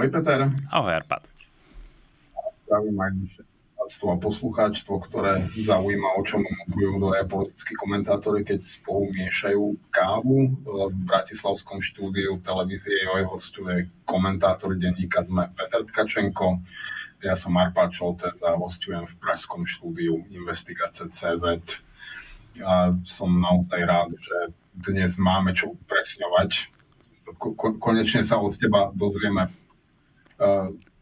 Ahoj Peter. Ahoj Arpad. Zdravím aj a poslucháčstvo, ktoré zaujíma, o čom modrujú aj politickí komentátori, keď spolu miešajú kávu. V bratislavskom štúdiu televízie jeho hostuje komentátor denníka sme Peter Tkačenko. Ja som Arpad Čoltes a hostujem v pražskom štúdiu Investigace.cz. A som naozaj rád, že dnes máme čo upresňovať. Konečne sa od teba dozvieme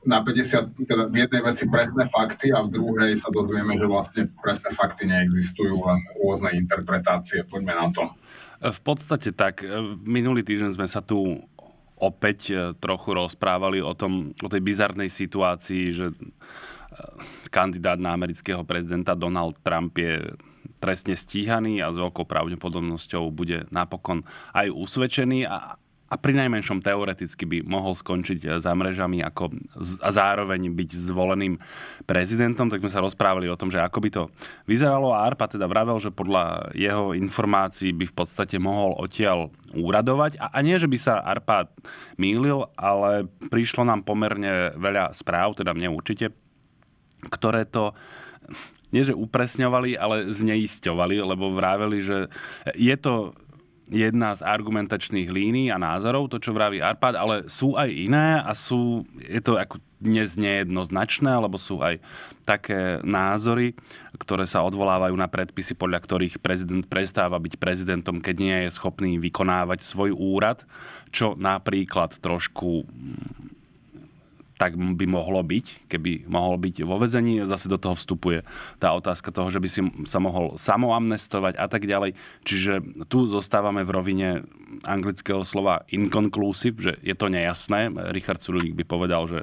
na 50, teda v jednej veci presné fakty a v druhej sa dozvieme, že vlastne presné fakty neexistujú, len rôzne interpretácie. Poďme na to. V podstate tak. Minulý týždeň sme sa tu opäť e, trochu rozprávali o, tom, o tej bizarnej situácii, že e, kandidát na amerického prezidenta Donald Trump je trestne stíhaný a s veľkou pravdepodobnosťou bude napokon aj usvedčený. A, a pri najmenšom teoreticky by mohol skončiť eh, za mrežami ako, a zároveň byť zvoleným prezidentom, tak sme sa rozprávali o tom, že ako by to vyzeralo. A Arpa teda vravel, že podľa jeho informácií by v podstate mohol odtiaľ úradovať. A, a nie, že by sa Arpa mýlil, ale prišlo nám pomerne veľa správ, teda mne určite, ktoré to nie že upresňovali, ale zneisťovali, lebo vraveli, že je to jedna z argumentačných línií a názorov, to, čo vraví Arpad, ale sú aj iné a sú, je to ako dnes nejednoznačné, alebo sú aj také názory, ktoré sa odvolávajú na predpisy, podľa ktorých prezident prestáva byť prezidentom, keď nie je schopný vykonávať svoj úrad, čo napríklad trošku tak by mohlo byť, keby mohol byť vo vezení. Zase do toho vstupuje tá otázka toho, že by si sa mohol samoamnestovať a tak ďalej. Čiže tu zostávame v rovine anglického slova inconclusive, že je to nejasné. Richard Sulík by povedal, že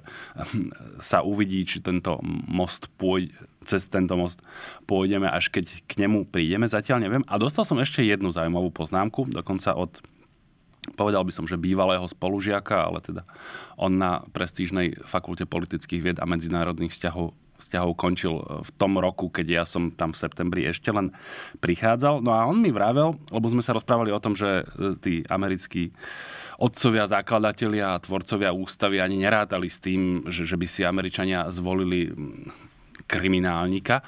sa uvidí, či tento most pôjde, cez tento most pôjdeme, až keď k nemu prídeme. Zatiaľ neviem. A dostal som ešte jednu zaujímavú poznámku, dokonca od povedal by som, že bývalého spolužiaka, ale teda on na prestížnej fakulte politických vied a medzinárodných vzťahov vzťahov končil v tom roku, keď ja som tam v septembri ešte len prichádzal. No a on mi vravel, lebo sme sa rozprávali o tom, že tí americkí otcovia, zakladatelia a tvorcovia ústavy ani nerátali s tým, že, že by si Američania zvolili kriminálnika.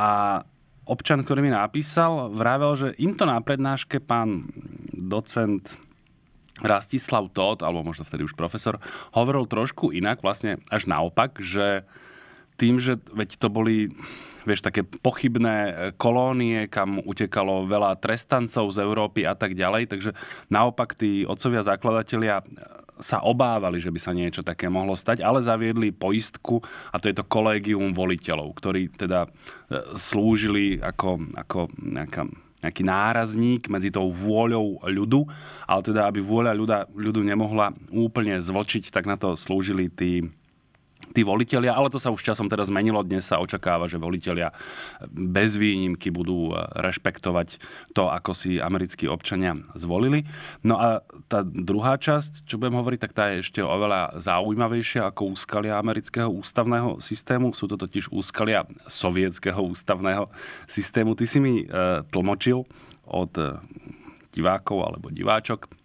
A občan, ktorý mi napísal, vravel, že im to na prednáške pán docent Rastislav Todd, alebo možno vtedy už profesor, hovoril trošku inak, vlastne až naopak, že tým, že veď to boli vieš, také pochybné kolónie, kam utekalo veľa trestancov z Európy a tak ďalej, takže naopak tí otcovia zakladatelia sa obávali, že by sa niečo také mohlo stať, ale zaviedli poistku a to je to kolégium voliteľov, ktorí teda e, slúžili ako, ako nejaká nejaký nárazník medzi tou vôľou ľudu, ale teda, aby vôľa ľuda, ľudu nemohla úplne zvlčiť, tak na to slúžili tí tí volitelia, ale to sa už časom teda zmenilo. Dnes sa očakáva, že volitelia bez výnimky budú e, rešpektovať to, ako si americkí občania zvolili. No a tá druhá časť, čo budem hovoriť, tak tá je ešte oveľa zaujímavejšia ako úskalia amerického ústavného systému. Sú to totiž úskalia sovietského ústavného systému. Ty si mi e, tlmočil od e, divákov alebo diváčok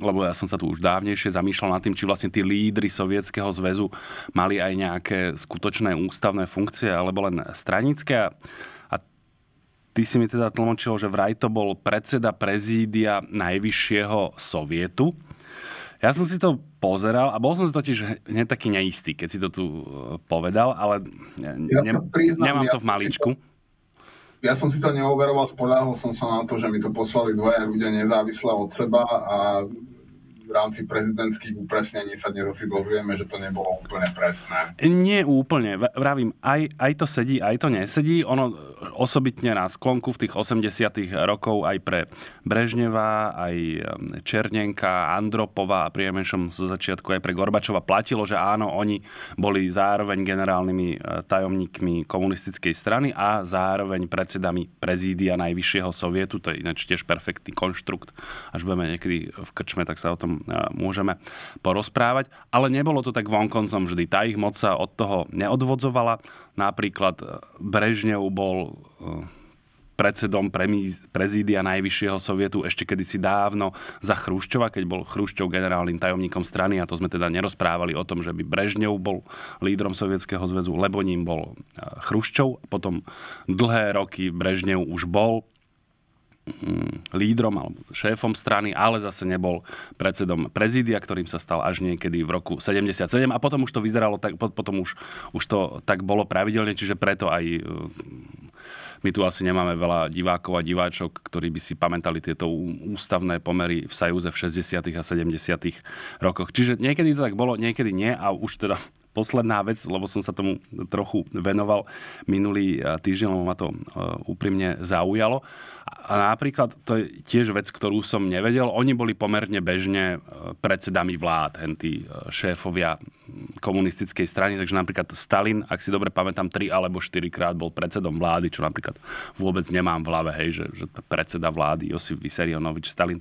lebo ja som sa tu už dávnejšie zamýšľal nad tým, či vlastne tí lídry Sovietskeho zväzu mali aj nejaké skutočné ústavné funkcie, alebo len stranické. A ty si mi teda tlmočil, že vraj to bol predseda prezídia Najvyššieho sovietu. Ja som si to pozeral a bol som si totiž hneď taký neistý, keď si to tu e, povedal, ale ja ne, priznám, nemám to v maličku. Ja ja som si to neoveroval, spoľahol som sa na to, že mi to poslali dvoje ľudia nezávisle od seba a v rámci prezidentských upresnení sa dnes asi dozvieme, že to nebolo úplne presné. Nie úplne. Vravím, aj, aj to sedí, aj to nesedí. Ono osobitne na sklonku v tých 80 rokov aj pre Brežneva, aj um, Černenka, Andropova a priemešom zo začiatku aj pre Gorbačova platilo, že áno, oni boli zároveň generálnymi uh, tajomníkmi komunistickej strany a zároveň predsedami prezídia Najvyššieho sovietu. To je ináč tiež perfektný konštrukt. Až budeme niekedy v krčme, tak sa o tom môžeme porozprávať. Ale nebolo to tak vonkoncom vždy. Tá ich moc sa od toho neodvodzovala. Napríklad e, Brežnev bol e, predsedom prezídia Najvyššieho sovietu ešte kedysi dávno za Chruščova, keď bol Chruščov generálnym tajomníkom strany a to sme teda nerozprávali o tom, že by Brežňov bol lídrom Sovietskeho zväzu, lebo ním bol Chruščov. Potom dlhé roky Brežňov už bol lídrom alebo šéfom strany, ale zase nebol predsedom prezídia, ktorým sa stal až niekedy v roku 77 a potom už to vyzeralo tak, potom už, už to tak bolo pravidelne, čiže preto aj e, my tu asi nemáme veľa divákov a diváčok, ktorí by si pamätali tieto ústavné pomery v Sajúze v 60. a 70. rokoch. Čiže niekedy to tak bolo, niekedy nie a už teda posledná vec, lebo som sa tomu trochu venoval minulý eh, týždeň, lebo ma to eh, úprimne zaujalo. A napríklad, to je tiež vec, ktorú som nevedel, oni boli pomerne bežne eh, predsedami vlád, tí šéfovia komunistickej strany, takže napríklad Stalin, ak si dobre pamätám, tri alebo štyri krát bol predsedom vlády, čo napríklad vôbec nemám v hlave, hej, že, že predseda vlády Josif Vysarionovič Stalin.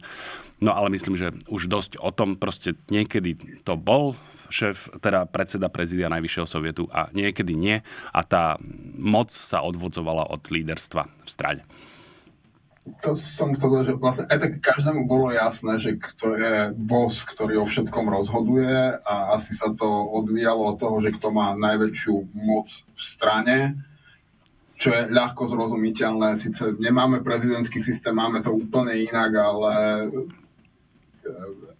No ale myslím, že už dosť o tom, proste niekedy to bol šéf, teda predseda prezidia Najvyššieho sovietu a niekedy nie. A tá moc sa odvodzovala od líderstva v strane. To som chcel povedať, že vlastne aj tak každému bolo jasné, že kto je boss, ktorý o všetkom rozhoduje a asi sa to odvíjalo od toho, že kto má najväčšiu moc v strane, čo je ľahko zrozumiteľné. Sice nemáme prezidentský systém, máme to úplne inak, ale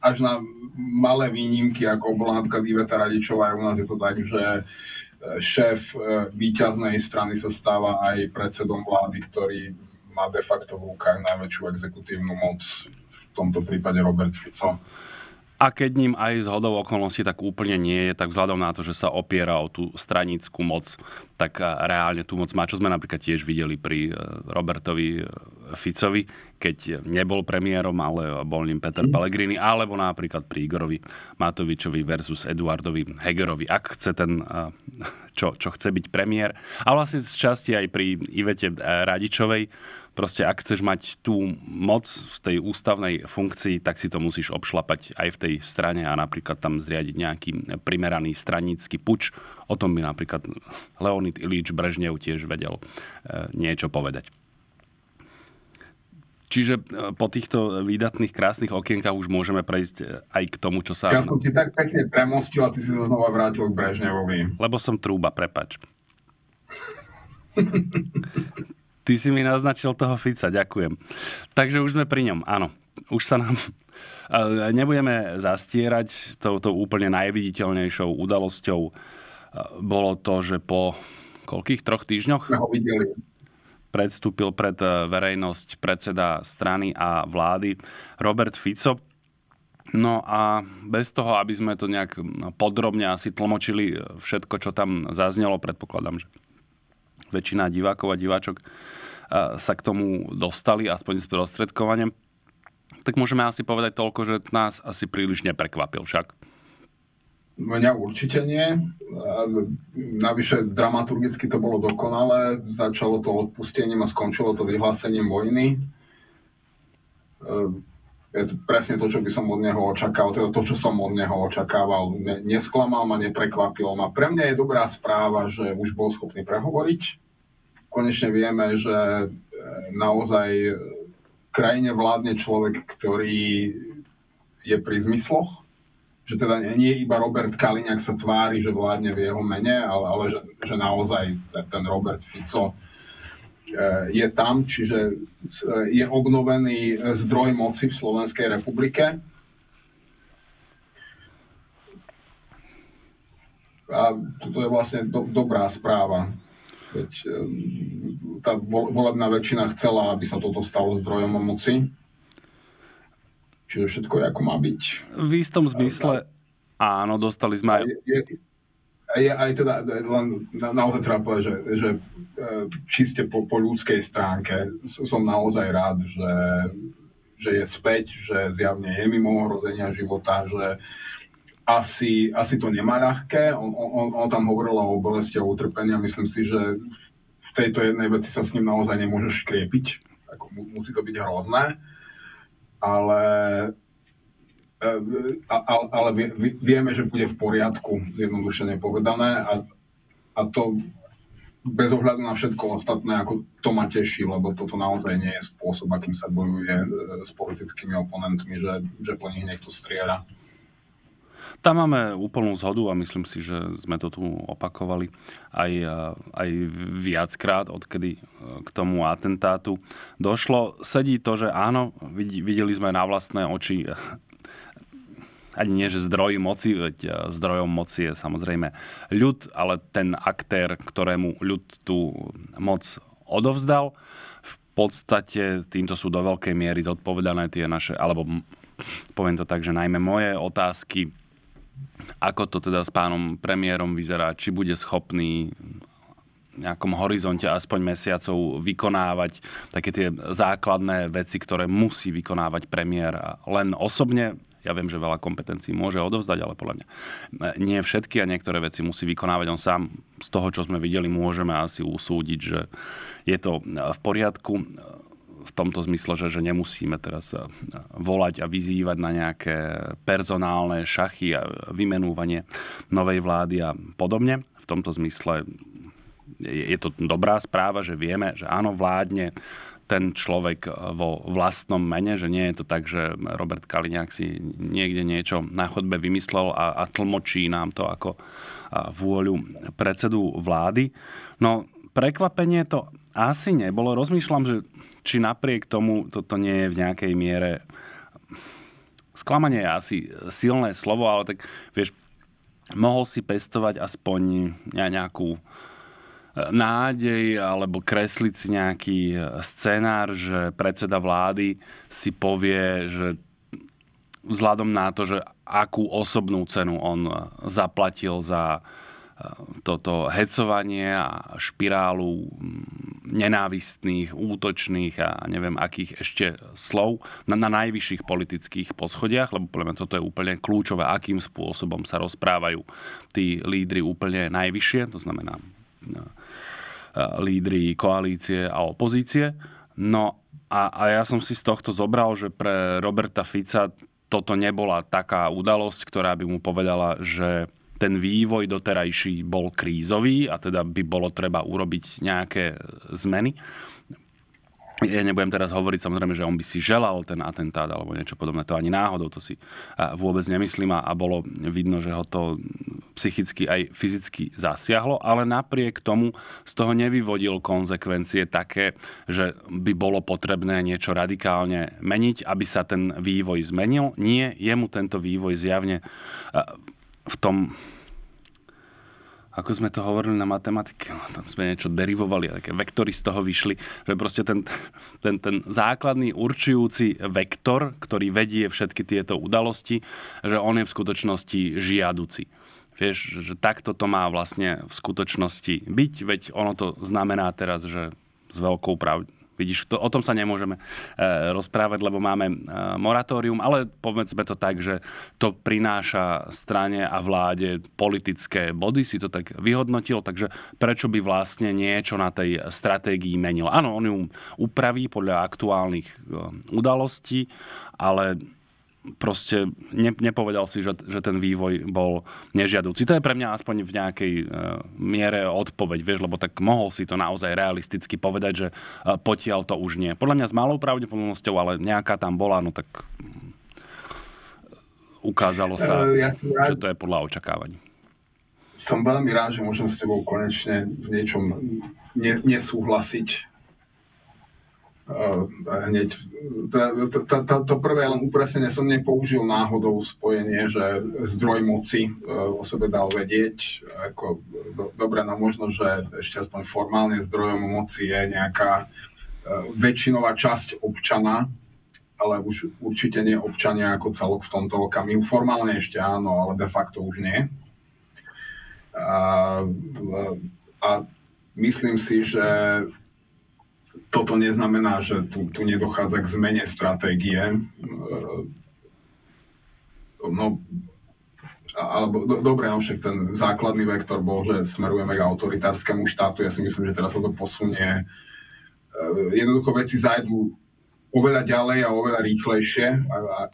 až na malé výnimky, ako bola napríklad Iveta Radičová, u nás je to tak, že e, šéf e, výťaznej strany sa stáva aj predsedom vlády, ktorý má de facto v rukách najväčšiu exekutívnu moc, v tomto prípade Robert Fico. A keď ním aj z hodou okolností tak úplne nie je, tak vzhľadom na to, že sa opiera o tú stranickú moc, tak reálne tú moc má, čo sme napríklad tiež videli pri e, Robertovi Ficovi, keď nebol premiérom, ale bol ním Peter mm. Pellegrini, alebo napríklad pri Igorovi Matovičovi versus Eduardovi Hegerovi, ak chce ten, čo, čo chce byť premiér. A vlastne z časti aj pri Ivete Radičovej, proste ak chceš mať tú moc v tej ústavnej funkcii, tak si to musíš obšlapať aj v tej strane a napríklad tam zriadiť nejaký primeraný stranícky puč. O tom by napríklad Leonid Ilíč Brežnev tiež vedel e, niečo povedať. Čiže e, po týchto výdatných, krásnych okienkach už môžeme prejsť e, aj k tomu, čo sa... Ja som ti tak pekne premostil a ty si sa znova vrátil k Brežnevovi. Lebo som trúba, prepač. ty si mi naznačil toho Fica, ďakujem. Takže už sme pri ňom, áno. Už sa nám... E, nebudeme zastierať touto úplne najviditeľnejšou udalosťou. Bolo to, že po koľkých troch týždňoch? Sme ho videli predstúpil pred eh, verejnosť predseda strany a vlády Robert Fico. No a bez toho, aby sme to nejak podrobne asi tlmočili eh, všetko, čo tam zaznelo, predpokladám, že väčšina divákov a diváčok eh, sa k tomu dostali, aspoň s prostredkovaním, tak môžeme asi povedať toľko, že nás asi príliš neprekvapil však. Mňa určite nie. Navyše dramaturgicky to bolo dokonalé. Začalo to odpustením a skončilo to vyhlásením vojny. Je to presne to, čo by som od neho očakával, teda to, čo som od neho očakával. Nesklamal ma, neprekvapil ma. Pre mňa je dobrá správa, že už bol schopný prehovoriť. Konečne vieme, že e, naozaj krajine vládne človek, ktorý je pri zmysloch, že teda nie iba Robert Kaliňák sa tvári, že vládne v jeho mene, ale, ale že, že naozaj ten Robert Fico e, je tam, čiže e, je obnovený zdroj moci v Slovenskej republike. A toto je vlastne do, dobrá správa. Veď e, tá volebná väčšina chcela, aby sa toto stalo zdrojom moci Čiže všetko je ako má byť. V istom zmysle áno, dostali sme aj... Je, je aj teda, len na, naozaj treba povedať, že, že e, čiste po, po ľudskej stránke som naozaj rád, že, že je späť, že zjavne je mimo ohrozenia života, že asi, asi to nemá ľahké. On, on, on tam hovoril o bolesti a utrpenia. Myslím si, že v tejto jednej veci sa s ním naozaj nemôžeš škriepiť. Ako, musí to byť hrozné ale, e, ale vieme, že bude v poriadku, zjednodušene povedané. A, a to bez ohľadu na všetko ostatné, ako to ma teší, lebo toto naozaj nie je spôsob, akým sa bojuje e, s politickými oponentmi, že, že po nich niekto strieľa. Tam máme úplnú zhodu a myslím si, že sme to tu opakovali aj, e, aj viackrát, odkedy e, k tomu atentátu došlo. Sedí to, že áno, videli sme na vlastné oči ani nie, že zdroj moci, veď zdrojom moci je samozrejme ľud, ale ten aktér, ktorému ľud tú moc odovzdal, v podstate týmto sú do veľkej miery zodpovedané tie naše, alebo poviem to tak, že najmä moje otázky, ako to teda s pánom premiérom vyzerá, či bude schopný nejakom horizonte aspoň mesiacov vykonávať také tie základné veci, ktoré musí vykonávať premiér? Len osobne? Ja viem, že veľa kompetencií môže odovzdať, ale podľa mňa nie všetky a niektoré veci musí vykonávať. On sám. Z toho, čo sme videli, môžeme asi usúdiť, že je to v poriadku v tomto zmysle, že, že nemusíme teraz volať a vyzývať na nejaké personálne šachy a vymenúvanie novej vlády a podobne. V tomto zmysle je to dobrá správa, že vieme, že áno, vládne ten človek vo vlastnom mene, že nie je to tak, že Robert Kaliňák si niekde niečo na chodbe vymyslel a, a tlmočí nám to ako vôľu predsedu vlády. No prekvapenie to asi nebolo. Rozmýšľam, že či napriek tomu toto nie je v nejakej miere sklamanie je asi silné slovo, ale tak vieš, mohol si pestovať aspoň nejakú nádej alebo kresliť si nejaký scenár, že predseda vlády si povie, že vzhľadom na to, že akú osobnú cenu on zaplatil za e, toto hecovanie a špirálu nenávistných, útočných a neviem akých ešte slov na, na najvyšších politických poschodiach, lebo podľa mňa toto je úplne kľúčové, akým spôsobom sa rozprávajú tí lídry úplne najvyššie, to znamená no, lídry koalície a opozície. No a, a ja som si z tohto zobral, že pre Roberta Fica toto nebola taká udalosť, ktorá by mu povedala, že ten vývoj doterajší bol krízový a teda by bolo treba urobiť nejaké zmeny ja nebudem teraz hovoriť samozrejme, že on by si želal ten atentát alebo niečo podobné. To ani náhodou, to si vôbec nemyslím a, bolo vidno, že ho to psychicky aj fyzicky zasiahlo, ale napriek tomu z toho nevyvodil konsekvencie také, že by bolo potrebné niečo radikálne meniť, aby sa ten vývoj zmenil. Nie, jemu tento vývoj zjavne v tom ako sme to hovorili na matematike, no, tam sme niečo derivovali, také vektory z toho vyšli, že proste ten, ten, ten základný určujúci vektor, ktorý vedie všetky tieto udalosti, že on je v skutočnosti žiaduci. Vieš, že takto to má vlastne v skutočnosti byť, veď ono to znamená teraz, že s veľkou pravdou Vidíš, to, o tom sa nemôžeme e, rozprávať, lebo máme e, moratórium, ale povedzme to tak, že to prináša strane a vláde politické body, si to tak vyhodnotil, takže prečo by vlastne niečo na tej stratégii menil? Áno, on ju upraví podľa aktuálnych e, udalostí, ale proste ne, nepovedal si, že, že ten vývoj bol nežiadúci. To je pre mňa aspoň v nejakej uh, miere odpoveď, vieš, lebo tak mohol si to naozaj realisticky povedať, že uh, potiaľ to už nie. Podľa mňa s malou pravdepodobnosťou, ale nejaká tam bola, no tak ukázalo sa, uh, ja rád, že to je podľa očakávaní. Som veľmi rád, že môžem s tebou konečne v niečom ne, nesúhlasiť hneď. To, prvé len upresnenie som nepoužil náhodou spojenie, že zdroj moci e, o sebe dal vedieť. Ako, do, dobre, no možno, že ešte aspoň formálne zdrojom moci je nejaká e, väčšinová časť občana, ale už určite nie občania ako celok v tomto okamihu. Formálne ešte áno, ale de facto už nie. A, a myslím si, že toto neznamená, že tu, tu nedochádza k zmene stratégie. E, no, alebo do, dobre, no však ten základný vektor bol, že smerujeme k autoritárskemu štátu. Ja si myslím, že teraz sa to posunie. E, jednoducho veci zajdu oveľa ďalej a oveľa rýchlejšie,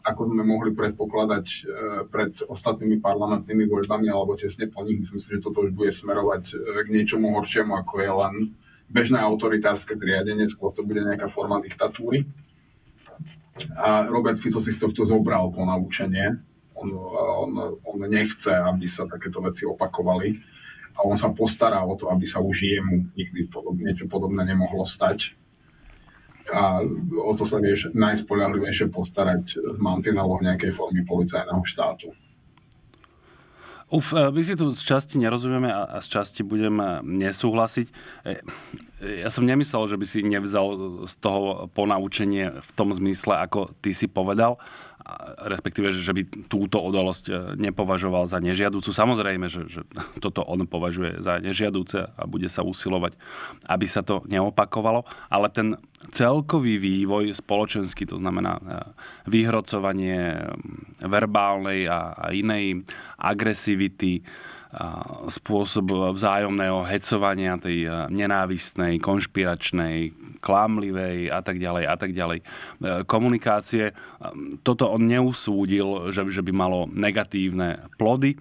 ako sme mohli predpokladať e, pred ostatnými parlamentnými voľbami alebo tesne po nich. Myslím si, že toto už bude smerovať k niečomu horšiemu, ako je len bežné autoritárske zriadenie, skôr to bude nejaká forma diktatúry. A Robert Fico si z tohto zobral po naučenie. On, on, on nechce, aby sa takéto veci opakovali a on sa postará o to, aby sa už jemu nikdy podob, niečo podobné nemohlo stať. A o to sa vieš najspoľahlivejšie postarať v mantineloch nejakej formy policajného štátu. Uf, my si tu z časti nerozumieme a z časti budeme nesúhlasiť. E, ja som nemyslel, že by si nevzal z toho ponaučenie v tom zmysle, ako ty si povedal respektíve, že, by túto odolosť e, nepovažoval za nežiadúcu. Samozrejme, že, že toto on považuje za nežiadúce a bude sa usilovať, aby sa to neopakovalo, ale ten celkový vývoj spoločenský, to znamená e, vyhrocovanie verbálnej a, inej agresivity, spôsob vzájomného hecovania tej e, nenávistnej, konšpiračnej, klamlivej a tak ďalej a tak ďalej e, komunikácie. Toto on neusúdil, že, že by malo negatívne plody,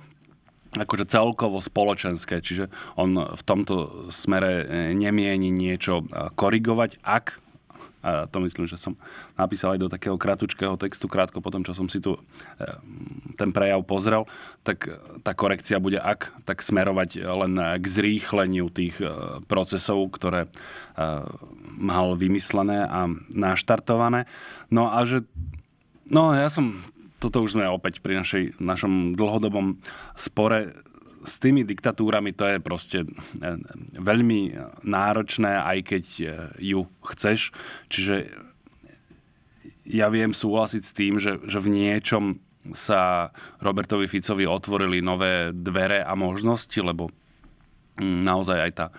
akože celkovo spoločenské, čiže on v tomto smere e, nemieni niečo korigovať, ak a to myslím, že som napísal aj do takého kratučkého textu, krátko potom, čo som si tu e, ten prejav pozrel, tak tá korekcia bude ak, tak smerovať len k zrýchleniu tých e, procesov, ktoré e, mal vymyslené a naštartované. No a že, no ja som, toto už sme opäť pri našej, našom dlhodobom spore s tými diktatúrami to je proste e, veľmi náročné, aj keď e, ju chceš. Čiže ja viem súhlasiť s tým, že, že v niečom sa Robertovi Ficovi otvorili nové dvere a možnosti, lebo mm, naozaj aj tá e,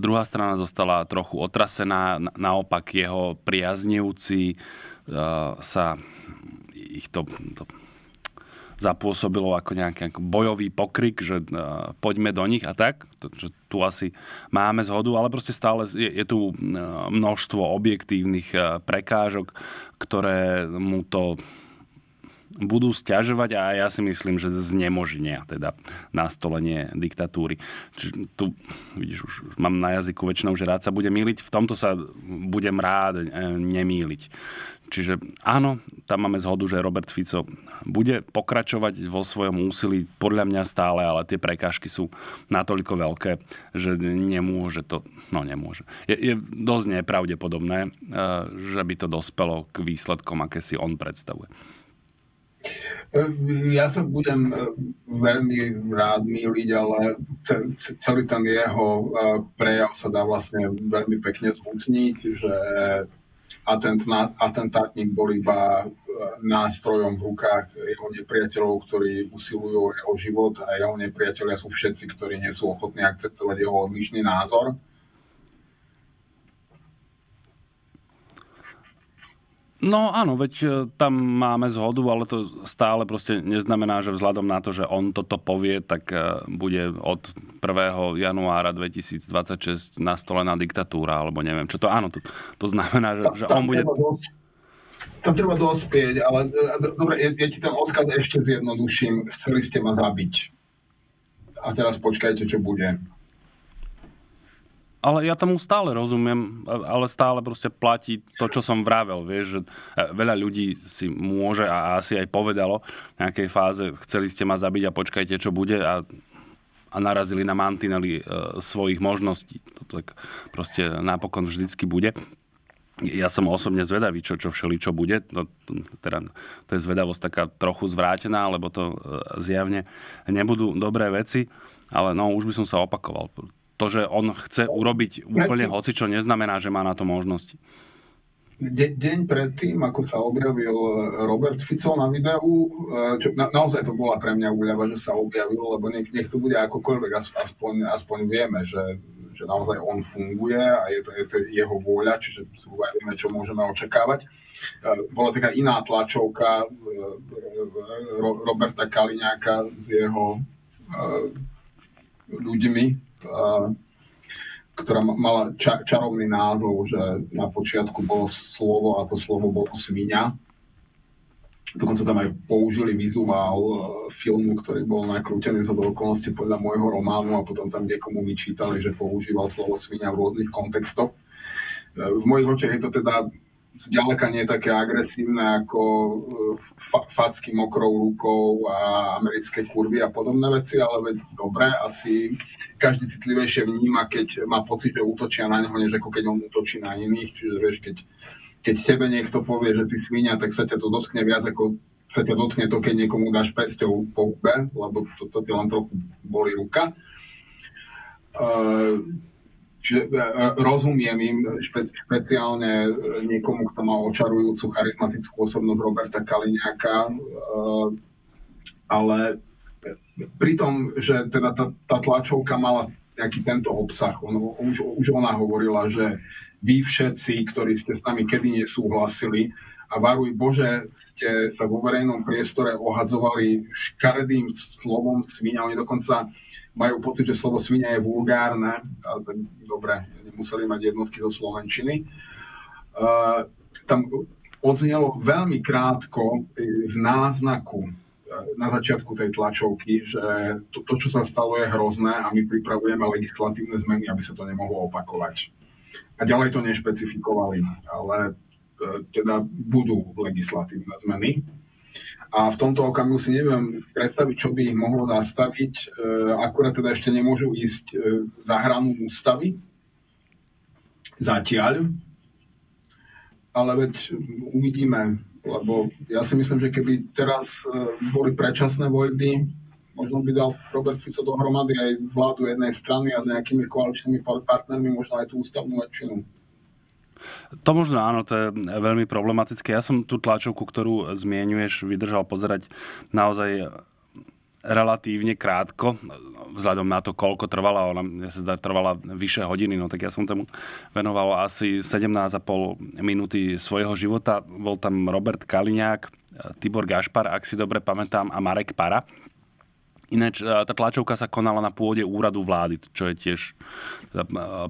druhá strana zostala trochu otrasená, naopak jeho priaznivci sa ich to, to zapôsobilo ako nejaký bojový pokrik, že uh, poďme do nich a tak, že tu asi máme zhodu, ale proste stále je, je tu uh, množstvo objektívnych uh, prekážok, ktoré mu to budú stiažovať a ja si myslím, že znemožnia teda nastolenie diktatúry. Čiže tu, vidíš, už mám na jazyku väčšinou, že rád sa bude míliť, v tomto sa budem rád nemýliť. Čiže áno, tam máme zhodu, že Robert Fico bude pokračovať vo svojom úsilí, podľa mňa stále, ale tie prekážky sú natoľko veľké, že nemôže to, no nemôže. Je, je dosť nepravdepodobné, eh, že by to dospelo k výsledkom, aké si on predstavuje. Ja sa budem eh, veľmi rád míliť, ale celý ten jeho eh, prejav sa dá vlastne veľmi pekne zmutniť, že atentátnik bol iba e, nástrojom v rukách jeho nepriateľov, ktorí usilujú o jeho život a jeho nepriateľia sú všetci, ktorí nie sú ochotní akceptovať jeho odlišný názor. No áno, veď e, tam máme zhodu, ale to stále proste neznamená, že vzhľadom na to, že on toto povie, tak e, bude od 1. januára 2026 nastolená diktatúra, alebo neviem čo to. Áno, to, to znamená, že, tam, že on bude... Tam treba dospieť, ale e, dobre, ja, ja ti ten odkaz ešte zjednoduším. Chceli ste ma zabiť. A teraz počkajte, čo bude. Ale ja tomu stále rozumiem, ale stále proste platí to, čo som vravel. Vieš, že e, veľa ľudí si môže a asi aj povedalo v nejakej fáze, chceli ste ma zabiť a počkajte, čo bude a, a narazili na mantinely e, svojich možností. To tak proste napokon vždycky bude. Ja som osobne zvedavý, čo, čo všeli, čo bude. No, teda, to je zvedavosť taká trochu zvrátená, lebo to e, zjavne nebudú dobré veci. Ale no, už by som sa opakoval to, že on chce urobiť úplne hoci, čo neznamená, že má na to možnosti. De- deň predtým, ako sa objavil Robert Fico na videu, eh, čo na- naozaj to bola pre mňa úľava, že sa objavil, lebo nech, nech to bude akokoľvek, aspoň, aspoň vieme, že, že naozaj on funguje a je to, je to jeho vôľa, čiže vieme, čo môžeme očakávať. Eh, bola taká iná tlačovka eh, Roberta Kaliňáka s jeho ľuďmi, ktorá mala ča, čarovný názov, že na počiatku bolo slovo a to slovo bolo svinia. Dokonca tam aj použili vizuál e, filmu, ktorý bol nakrútený z okolnosti podľa môjho románu a potom tam niekomu vyčítali, že používal slovo svinia v rôznych kontextoch. E, v mojich očiach je to teda zďaleka nie je také agresívne ako e, fa- facky mokrou rukou a americké kurvy a podobné veci, ale veď dobre, asi každý citlivejšie vníma, keď má pocit, že útočia na neho, než ako keď on útočí na iných. Čiže vieš, keď, keď tebe niekto povie, že si svinia, tak sa ťa to dotkne viac ako sa ťa dotkne to, keď niekomu dáš pesťou po hube, lebo to, to len trochu boli ruka. Uh, Čiže e, e, rozumiem im špe, špeciálne e, niekomu, kto má očarujúcu charizmatickú osobnosť Roberta Kaliňáka, ale pri tom, že teda tá, tá tlačovka mala nejaký tento obsah, on, už, už ona hovorila, že vy všetci, ktorí ste s nami kedy nesúhlasili a varuj Bože, ste sa vo verejnom priestore ohadzovali škaredým slovom svinia, oni dokonca majú pocit, že slovo svinia je vulgárne, ale dobre, nemuseli mať jednotky zo Slovenčiny. Uh, tam odznelo veľmi krátko v náznaku e, na začiatku tej tlačovky, že to, to, čo sa stalo, je hrozné a my pripravujeme legislatívne zmeny, aby sa to nemohlo opakovať. A ďalej to nešpecifikovali, ale e, teda budú legislatívne zmeny. A v tomto okamihu si neviem predstaviť, čo by ich mohlo zastaviť. E, akurát teda ešte nemôžu ísť e, za hranu ústavy. Zatiaľ. Ale veď uvidíme, lebo ja si myslím, že keby teraz e, boli predčasné voľby, možno by dal Robert Fico dohromady aj vládu jednej strany a s nejakými koaličnými partnermi možno aj tú ústavnú väčšinu. To možno áno, to je veľmi problematické. Ja som tú tlačovku, ktorú zmienuješ, vydržal pozerať naozaj relatívne krátko, vzhľadom na to, koľko trvala, ona ja sa zdá, trvala vyše hodiny, no tak ja som tomu venoval asi 17,5 minúty svojho života. Bol tam Robert Kaliňák, Tibor Gašpar, ak si dobre pamätám, a Marek Para. Ináč e, tá tlačovka sa konala na pôde úradu vlády, čo je tiež e,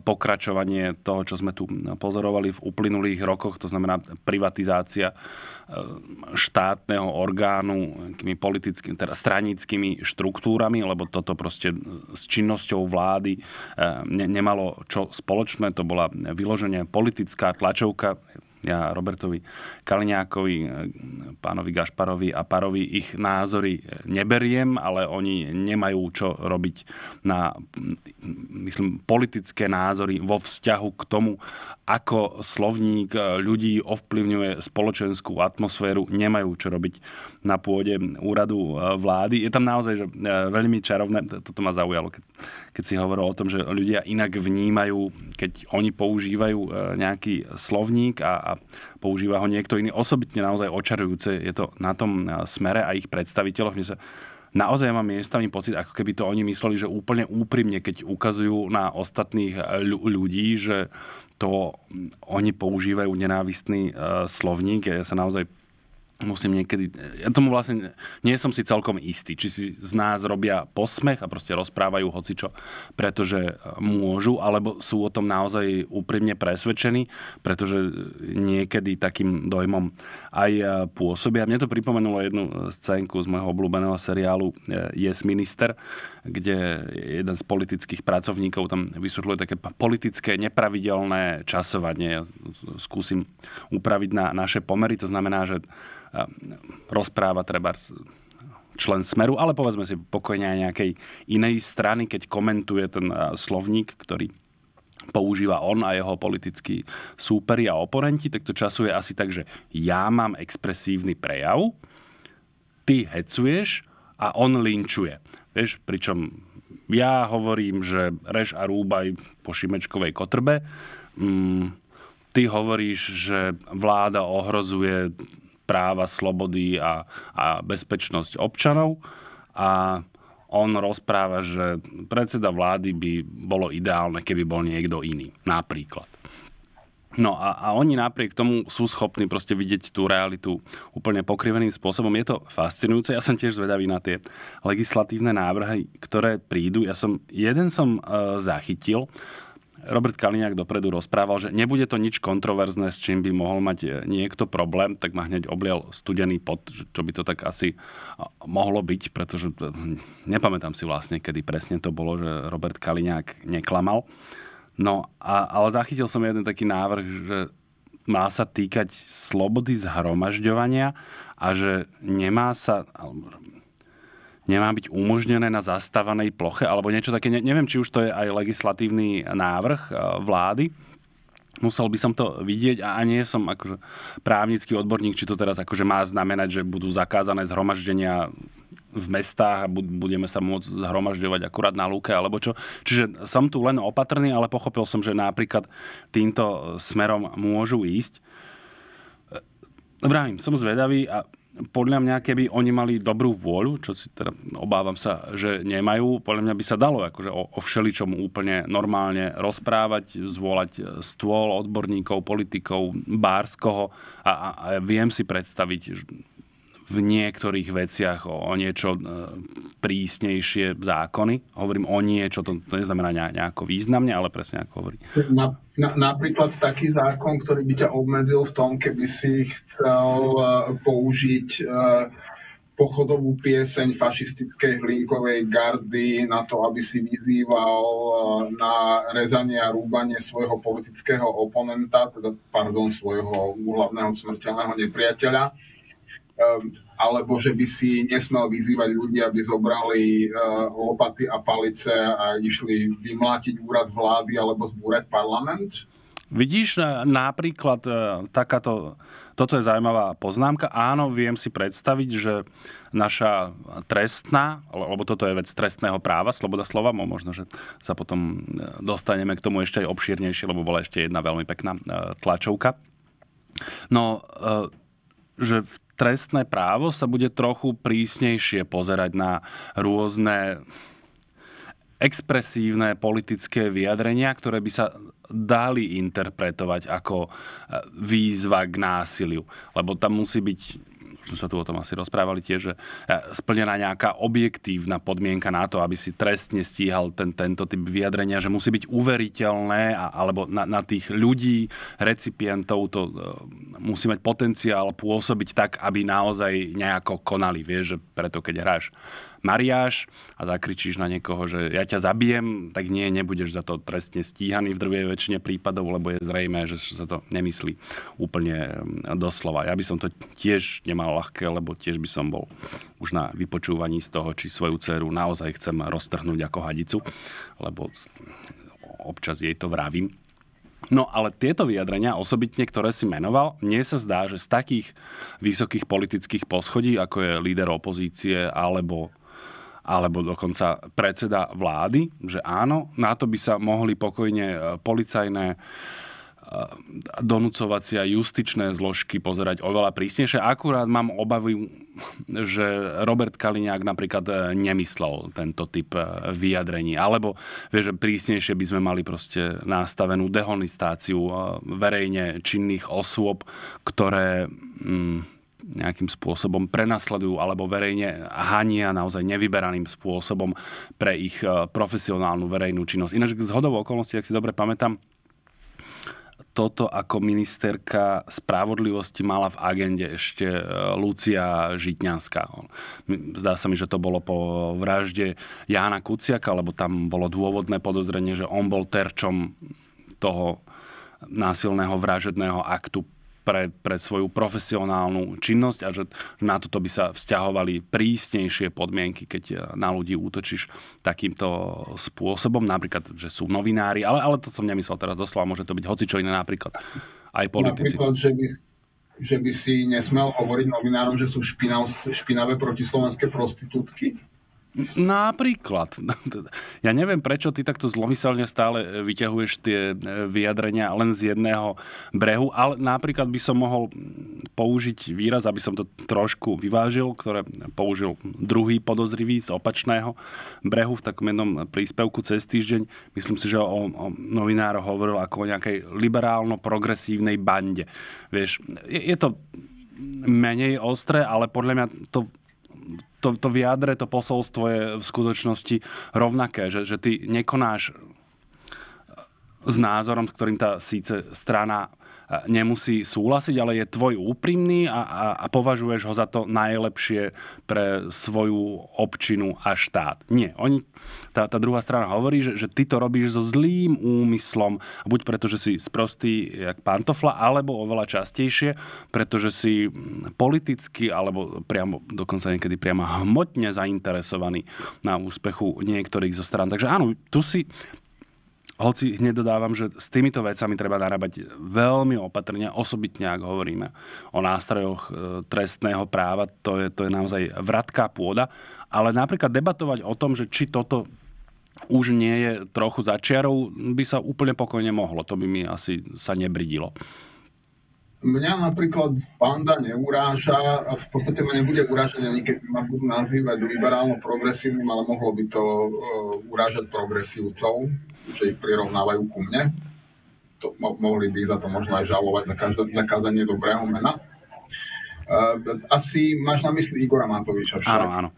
pokračovanie toho, čo sme tu pozorovali v uplynulých rokoch, to znamená privatizácia e, štátneho orgánu tými politickými, teda stranickými štruktúrami, lebo toto proste s činnosťou vlády ne, nemalo čo spoločné. To bola vyloženie politická tlačovka, ja Robertovi Kaliňákovi, pánovi Gašparovi a Parovi ich názory neberiem, ale oni nemajú čo robiť na myslím, politické názory vo vzťahu k tomu, ako slovník ľudí ovplyvňuje spoločenskú atmosféru, nemajú čo robiť na pôde úradu vlády. Je tam naozaj že veľmi čarovné, toto ma zaujalo, keď, keď si hovoril o tom, že ľudia inak vnímajú, keď oni používajú nejaký slovník a, a používa ho niekto iný. Osobitne naozaj očarujúce je to na tom eh, smere a ich predstaviteľoch. Mne sa naozaj mám miestami pocit, ako keby to oni mysleli, že úplne úprimne, keď ukazujú na ostatných eh, ľudí, že to oni používajú nenávistný slovník. Ja sa naozaj musím niekedy... Ja tomu vlastne nie som si celkom istý, či si z nás robia posmech a proste rozprávajú hocičo, pretože môžu, alebo sú o tom naozaj úprimne presvedčení, pretože niekedy takým dojmom aj pôsobia. Mne to pripomenulo jednu scénku z môjho obľúbeného seriálu Yes Minister, kde jeden z politických pracovníkov tam vysvetľuje také politické nepravidelné časovanie. Ja skúsim upraviť na naše pomery. To znamená, že rozpráva treba člen Smeru, ale povedzme si pokojne aj nejakej inej strany, keď komentuje ten slovník, ktorý používa on a jeho politickí súperi a oponenti, tak to časuje asi tak, že ja mám expresívny prejav, ty hecuješ a on linčuje. Vieš, pričom ja hovorím, že rež a rúbaj po šimečkovej kotrbe. Mm, ty hovoríš, že vláda ohrozuje práva, slobody a, a bezpečnosť občanov. A on rozpráva, že predseda vlády by bolo ideálne, keby bol niekto iný. Napríklad. No a, a oni napriek tomu sú schopní proste vidieť tú realitu úplne pokriveným spôsobom. Je to fascinujúce. Ja som tiež zvedavý na tie legislatívne návrhy, ktoré prídu. Ja som, jeden som e, zachytil, Robert Kaliňák dopredu rozprával, že nebude to nič kontroverzné, s čím by mohol mať e, niekto problém, tak ma hneď oblial studený pot, čo by to tak asi mohlo byť, pretože nepamätám si vlastne, kedy presne to bolo, že Robert Kaliňák neklamal. No, a, ale zachytil som jeden taký návrh, že má sa týkať slobody zhromažďovania a že nemá sa, nemá byť umožnené na zastávanej ploche alebo niečo také. Ne, neviem, či už to je aj legislatívny návrh e, vlády. Musel by som to vidieť a nie som akože právnický odborník, či to teraz akože má znamenať, že budú zakázané zhromaždenia v mestách a budeme sa môcť zhromažďovať akurát na lúke alebo čo. Čiže som tu len opatrný, ale pochopil som, že napríklad týmto smerom môžu ísť. E, vravím, som zvedavý a podľa mňa, keby oni mali dobrú vôľu, čo si teda obávam sa, že nemajú, podľa mňa by sa dalo akože o, o všeličom úplne normálne rozprávať, zvolať stôl odborníkov, politikov, bárskoho a, a, a viem si predstaviť v niektorých veciach o, o niečo e, prísnejšie zákony. Hovorím o niečo, to, to neznamená nejako významne, ale presne ako hovorí. Na, na, napríklad taký zákon, ktorý by ťa obmedzil v tom, keby si chcel uh, použiť uh, pochodovú pieseň fašistickej hlinkovej gardy na to, aby si vyzýval na rezanie a rúbanie svojho politického oponenta, teda, pardon, svojho úhlavného smrteľného nepriateľa alebo že by si nesmel vyzývať ľudí, aby zobrali uh, lopaty a palice a išli vymlátiť úrad vlády alebo zbúrať parlament? Vidíš napríklad uh, takáto, toto je zaujímavá poznámka. Áno, viem si predstaviť, že naša trestná, lebo toto je vec trestného práva, sloboda slova, možno, že sa potom dostaneme k tomu ešte aj obšírnejšie, lebo bola ešte jedna veľmi pekná tlačovka. No, že v trestné právo sa bude trochu prísnejšie pozerať na rôzne expresívne politické vyjadrenia, ktoré by sa dali interpretovať ako výzva k násiliu. Lebo tam musí byť sme sa tu o tom asi rozprávali tiež, že e, splnená nejaká objektívna podmienka na to, aby si trestne stíhal ten, tento typ vyjadrenia, že musí byť uveriteľné, a, alebo na, na tých ľudí, recipientov to uh, musí mať potenciál pôsobiť tak, aby naozaj nejako konali. Vieš, že preto keď hráš mariáš a zakričíš na niekoho, že ja ťa zabijem, tak nie, nebudeš za to trestne stíhaný v drvej väčšine prípadov, lebo je zrejme, že sa to nemyslí úplne mm, doslova. Ja by som to tiež nemal ľahké, lebo tiež by som bol už na vypočúvaní z toho, či svoju dceru naozaj chcem roztrhnúť ako hadicu, lebo občas jej to vravím. No ale tieto vyjadrenia, osobitne, ktoré si menoval, mne sa zdá, že z takých vysokých politických poschodí, ako je líder opozície alebo alebo dokonca predseda vlády, že áno, na to by sa mohli pokojne e, policajné e, donúcovacie a justičné zložky pozerať oveľa prísnejšie. Akurát mám obavy, že Robert Kaliňák napríklad e, nemyslel tento typ vyjadrení. Alebo vie, že prísnejšie by sme mali proste nastavenú dehonistáciu verejne činných osôb, ktoré... Mm, nejakým spôsobom prenasledujú alebo verejne hania naozaj nevyberaným spôsobom pre ich e, profesionálnu verejnú činnosť. Ináč z hodov okolností, ak si dobre pamätám, toto ako ministerka spravodlivosti mala v agende ešte e, Lucia Žitňanská. Zdá sa mi, že to bolo po vražde Jána Kuciaka, lebo tam bolo dôvodné podozrenie, že on bol terčom toho násilného vražedného aktu pre, pre svoju profesionálnu činnosť a že na toto by sa vzťahovali prísnejšie podmienky, keď na ľudí útočíš takýmto spôsobom. Napríklad, že sú novinári, ale, ale to som nemyslel teraz doslova, môže to byť hocičo iné napríklad. Aj politici. Napríklad, že by, že by si nesmel hovoriť novinárom, že sú špinav, špinavé protislovenské prostitútky? Napríklad. Ja neviem, prečo ty takto zlomyselne stále vyťahuješ tie e, vyjadrenia len z jedného brehu, ale napríklad by som mohol použiť výraz, aby som to trošku vyvážil, ktoré použil druhý podozrivý z opačného brehu v takom jednom príspevku cez týždeň. Myslím si, že o, o novinároch hovoril ako o nejakej liberálno-progresívnej bande. Vieš, je, je to menej ostré, ale podľa mňa to to, to vyjadre, to posolstvo je v skutočnosti rovnaké, že, že ty nekonáš s názorom, s ktorým tá síce strana nemusí súhlasiť, ale je tvoj úprimný a, a, a považuješ ho za to najlepšie pre svoju občinu a štát. Nie, oni, tá, tá druhá strana hovorí, že, že ty to robíš so zlým úmyslom, buď preto, že si sprostý jak pantofla, alebo oveľa častejšie, pretože si politicky, alebo priamo, dokonca niekedy priamo hmotne zainteresovaný na úspechu niektorých zo stran. Takže áno, tu si, hoci hneď dodávam, že s týmito vecami treba narábať veľmi opatrne, osobitne ak hovoríme o nástrojoch e, trestného práva, to je, to je naozaj vratká pôda, ale napríklad debatovať o tom, že či toto už nie je trochu začiarov, by sa úplne pokojne mohlo. To by mi asi sa nebridilo. Mňa napríklad panda neuráža a v podstate ma nebude urážať ani keď ma budú nazývať liberálno-progresívnym, ale mohlo by to uh, urážať progresívcov, že ich prirovnávajú ku mne. To, mo- mohli by za to možno aj žalovať za každé, zakázanie dobrého mena. Uh, asi máš na mysli Igora Matoviča však. Áno, áno.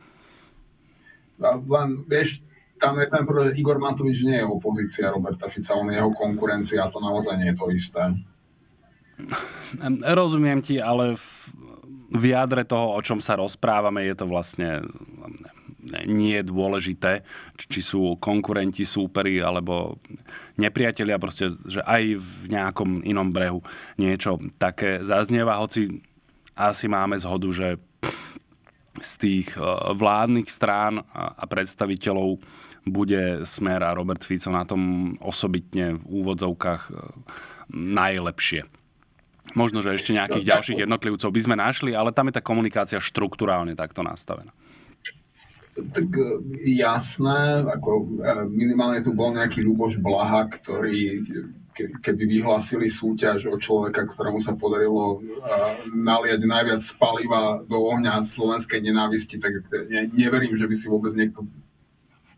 Len, vieš, tam je ten problém, Igor Matovič nie je opozícia Roberta Fica, on je jeho konkurencia a to naozaj nie je to isté. Rozumiem ti, ale v jadre toho, o čom sa rozprávame, je to vlastne nie je dôležité, či sú konkurenti, súperi alebo nepriatelia, proste, že aj v nejakom inom brehu niečo také zaznieva, hoci asi máme zhodu, že z tých e, vládnych strán a predstaviteľov bude Smer a Robert Fico na tom osobitne v úvodzovkách e, najlepšie. Možno, že ešte nejakých ďalších jednotlivcov by sme našli, ale tam je tá komunikácia štruktúrálne takto nastavená. Tak e, jasné, ako e, minimálne tu bol nejaký Ľuboš Blaha, ktorý keby vyhlásili súťaž o človeka, ktorému sa podarilo e, naliať najviac paliva do ohňa slovenskej nenávisti, tak ne, neverím, že by si vôbec niekto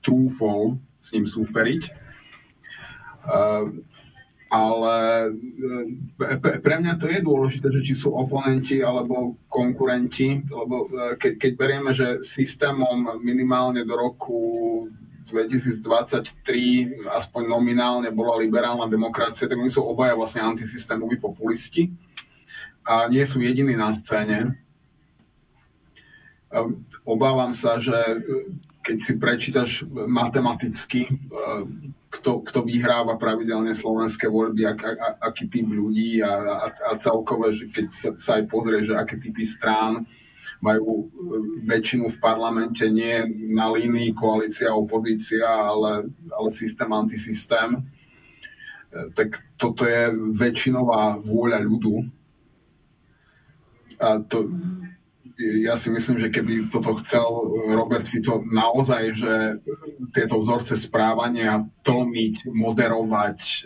trúfol s ním súperiť ale e, pre mňa to je dôležité, že či sú oponenti alebo konkurenti, lebo e, keď, keď berieme, že systémom minimálne do roku 2023 aspoň nominálne bola liberálna demokracia, tak oni sú obaja vlastne antisystémoví populisti a nie sú jediní na scéne. Obávam sa, že keď si prečítaš matematicky kto, kto vyhráva pravidelne slovenské voľby, ak, a, aký typ ľudí a, a, a celkové, že keď sa, sa aj pozrie, že aké typy strán majú e, väčšinu v parlamente nie na línii koalícia, opozícia, ale, ale systém, antisystém, e, tak toto je väčšinová vôľa ľudu. A to, ja si myslím, že keby toto chcel Robert Fico naozaj, že tieto vzorce správania tlmiť, moderovať, e,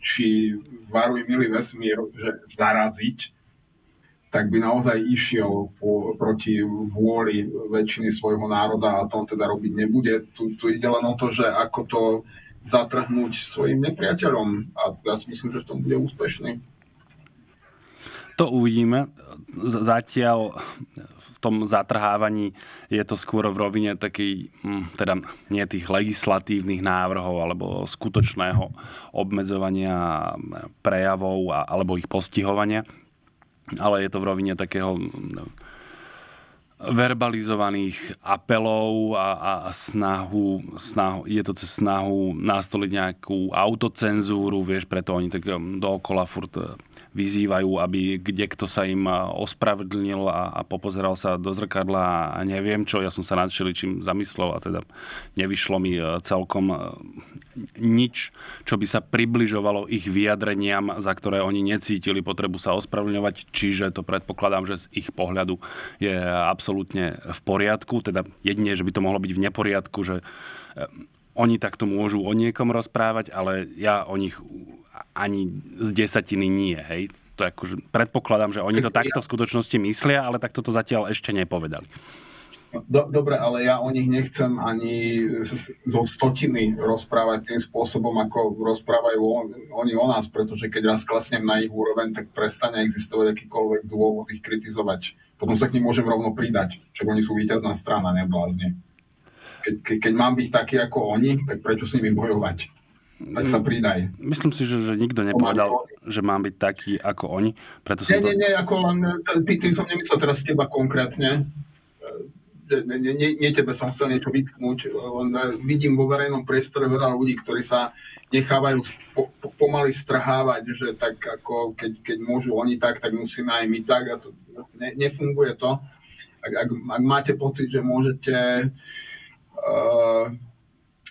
či varuj milý vesmír, že zaraziť, tak by naozaj išiel po, proti vôli väčšiny svojho národa a to on teda robiť nebude. Tu, tu ide len o to, že ako to zatrhnúť svojim nepriateľom a ja si myslím, že v tom bude úspešný. To uvidíme. Zatiaľ v tom zatrhávaní je to skôr v rovine takej, hm, teda nie tých legislatívnych návrhov alebo skutočného obmedzovania prejavov alebo ich postihovania, ale je to v rovine takého verbalizovaných apelov a, a, a snahu, snahu, je to cez snahu nastoliť nejakú autocenzúru, vieš, preto oni tak hm, dookola furt vyzývajú, aby kde kto sa im ospravedlnil a, a popozeral sa do zrkadla a neviem čo. Ja som sa nad čím zamyslel a teda nevyšlo mi e, celkom e, nič, čo by sa približovalo ich vyjadreniam, za ktoré oni necítili potrebu sa ospravedlňovať, čiže to predpokladám, že z ich pohľadu je absolútne v poriadku, teda jedine, že by to mohlo byť v neporiadku, že e, oni takto môžu o niekom rozprávať, ale ja o nich ani z desatiny nie, hej. To akože, predpokladám, že oni to takto v skutočnosti myslia, ale takto to zatiaľ ešte nepovedali. Do, dobre, ale ja o nich nechcem ani zo stotiny rozprávať tým spôsobom, ako rozprávajú on, oni o nás, pretože keď raz klasnem na ich úroveň, tak prestane existovať akýkoľvek dôvod ich kritizovať. Potom sa k nim môžem rovno pridať, čo oni sú víťazná strana, neblázni. Keď, ke, keď mám byť taký ako oni, tak prečo s nimi bojovať? tak sa pridaj. Myslím si, že, že nikto nepovedal, že mám byť taký ako oni. Preto nie, nie, nie, ako len, ty, tým som nemyslel teraz teba konkrétne. Nie, nie, nie, nie tebe som chcel niečo vytknúť, len vidím vo verejnom priestore veľa ľudí, ktorí sa nechávajú po, po, pomaly strhávať, že tak ako keď, keď môžu oni tak, tak musíme aj my tak a to ne, nefunguje to. Ak, ak, ak máte pocit, že môžete uh,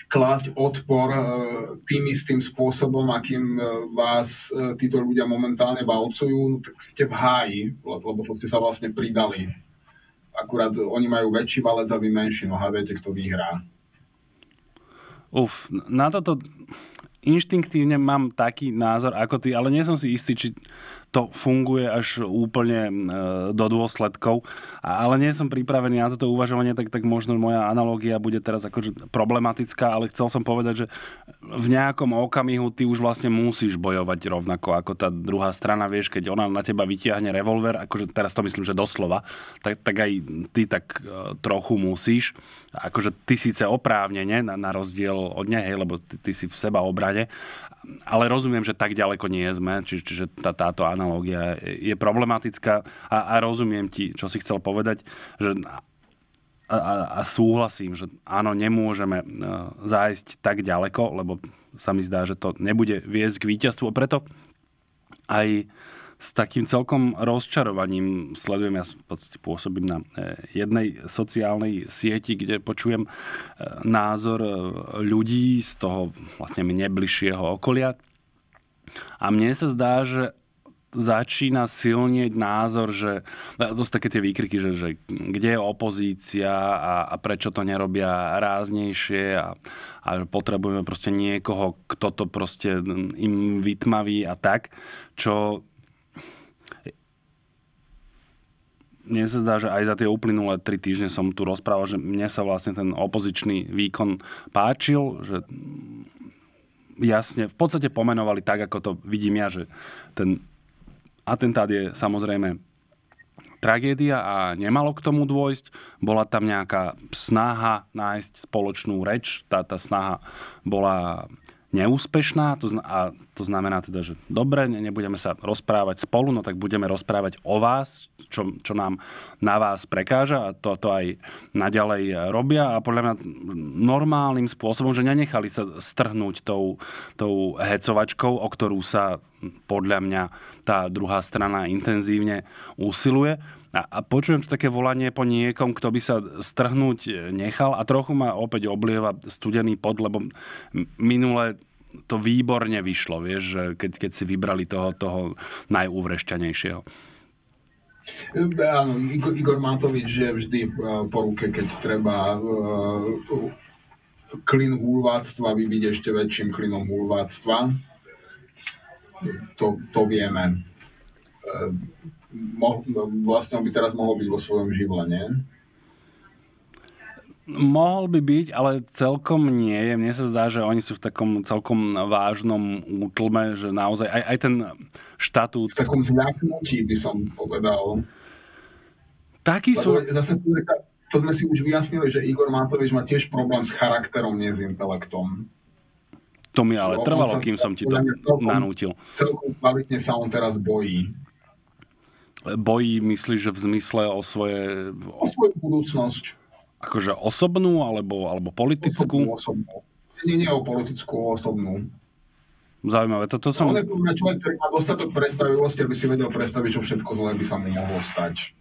klásť odpor uh, tým istým spôsobom, akým uh, vás títo ľudia momentálne valcujú, tak ste v háji, lebo to ste sa vlastne pridali. Akurát oni majú väčší valec a vy menší, no hádajte, kto vyhrá. Uf, na toto inštinktívne mám taký názor ako ty, ale nie som si istý, či to funguje až úplne e, do dôsledkov. Ale nie som pripravený na toto uvažovanie, tak, tak možno moja analogia bude teraz akože problematická, ale chcel som povedať, že v nejakom okamihu ty už vlastne musíš bojovať rovnako ako tá druhá strana, vieš, keď ona na teba vytiahne revolver, akože teraz to myslím, že doslova, tak, tak aj ty tak e, trochu musíš. Akože ty síce oprávnene, na, na rozdiel od nej, lebo ty, ty si v seba obrane, ale rozumiem, že tak ďaleko nie sme, či, čiže tá, táto analogia je problematická a, a rozumiem ti, čo si chcel povedať, že a, a, a súhlasím, že áno, nemôžeme uh, zájsť tak ďaleko, lebo sa mi zdá, že to nebude viesť k víťazstvu. Preto aj s takým celkom rozčarovaním sledujem, ja v podstate pôsobím na e, jednej sociálnej sieti, kde počujem e, názor e, ľudí z toho vlastne mne bližšieho okolia. A mne sa zdá, že začína silnieť názor, že to sú také tie výkriky, že, že kde je opozícia a, a prečo to nerobia ráznejšie a, a potrebujeme proste niekoho, kto to proste im vytmaví a tak, čo mne sa zdá, že aj za tie uplynulé tri týždne som tu rozprával, že mne sa vlastne ten opozičný výkon páčil, že jasne, v podstate pomenovali tak, ako to vidím ja, že ten atentát je samozrejme tragédia a nemalo k tomu dôjsť. Bola tam nejaká snaha nájsť spoločnú reč. Tá, tá snaha bola neúspešná to zna- a to znamená teda, že dobre, nebudeme sa rozprávať spolu, no tak budeme rozprávať o vás, čo, čo nám na vás prekáža a to, to aj naďalej robia a podľa mňa normálnym spôsobom, že nenechali sa strhnúť tou, tou hecovačkou, o ktorú sa podľa mňa tá druhá strana intenzívne usiluje. A, a počujem tu také volanie po niekom, kto by sa strhnúť nechal a trochu ma opäť oblieva studený pod, lebo minule to výborne vyšlo, vieš, keď, keď si vybrali toho, toho najúvrešťanejšieho. Áno, Igor, Igor Matovič je vždy e, po ruke, keď treba e, klin húlváctva vybiť ešte väčším klinom húlváctva. To, to vieme. E, mo, vlastne on by teraz mohol byť vo svojom živle, nie? Mohol by byť, ale celkom nie je. Mne sa zdá, že oni sú v takom celkom vážnom útlme, že naozaj aj, aj ten štatút... V takom zľaknutí by som povedal. Taký sú... Zase to sme si už vyjasnili, že Igor Matovič má tiež problém s charakterom, nie s intelektom. To mi ale trvalo, kým som ti to celkom, nanútil. Celkom kvalitne sa on teraz bojí bojí, myslíš, že v zmysle o svoje... O svoju budúcnosť. Akože osobnú alebo, alebo politickú? Osobnú, osobnú. Nie, nie o politickú, osobnú. Zaujímavé. Toto som... On je človek, ktorý má dostatok predstavivosti, aby si vedel predstaviť, čo všetko zlé by sa mu mohlo stať.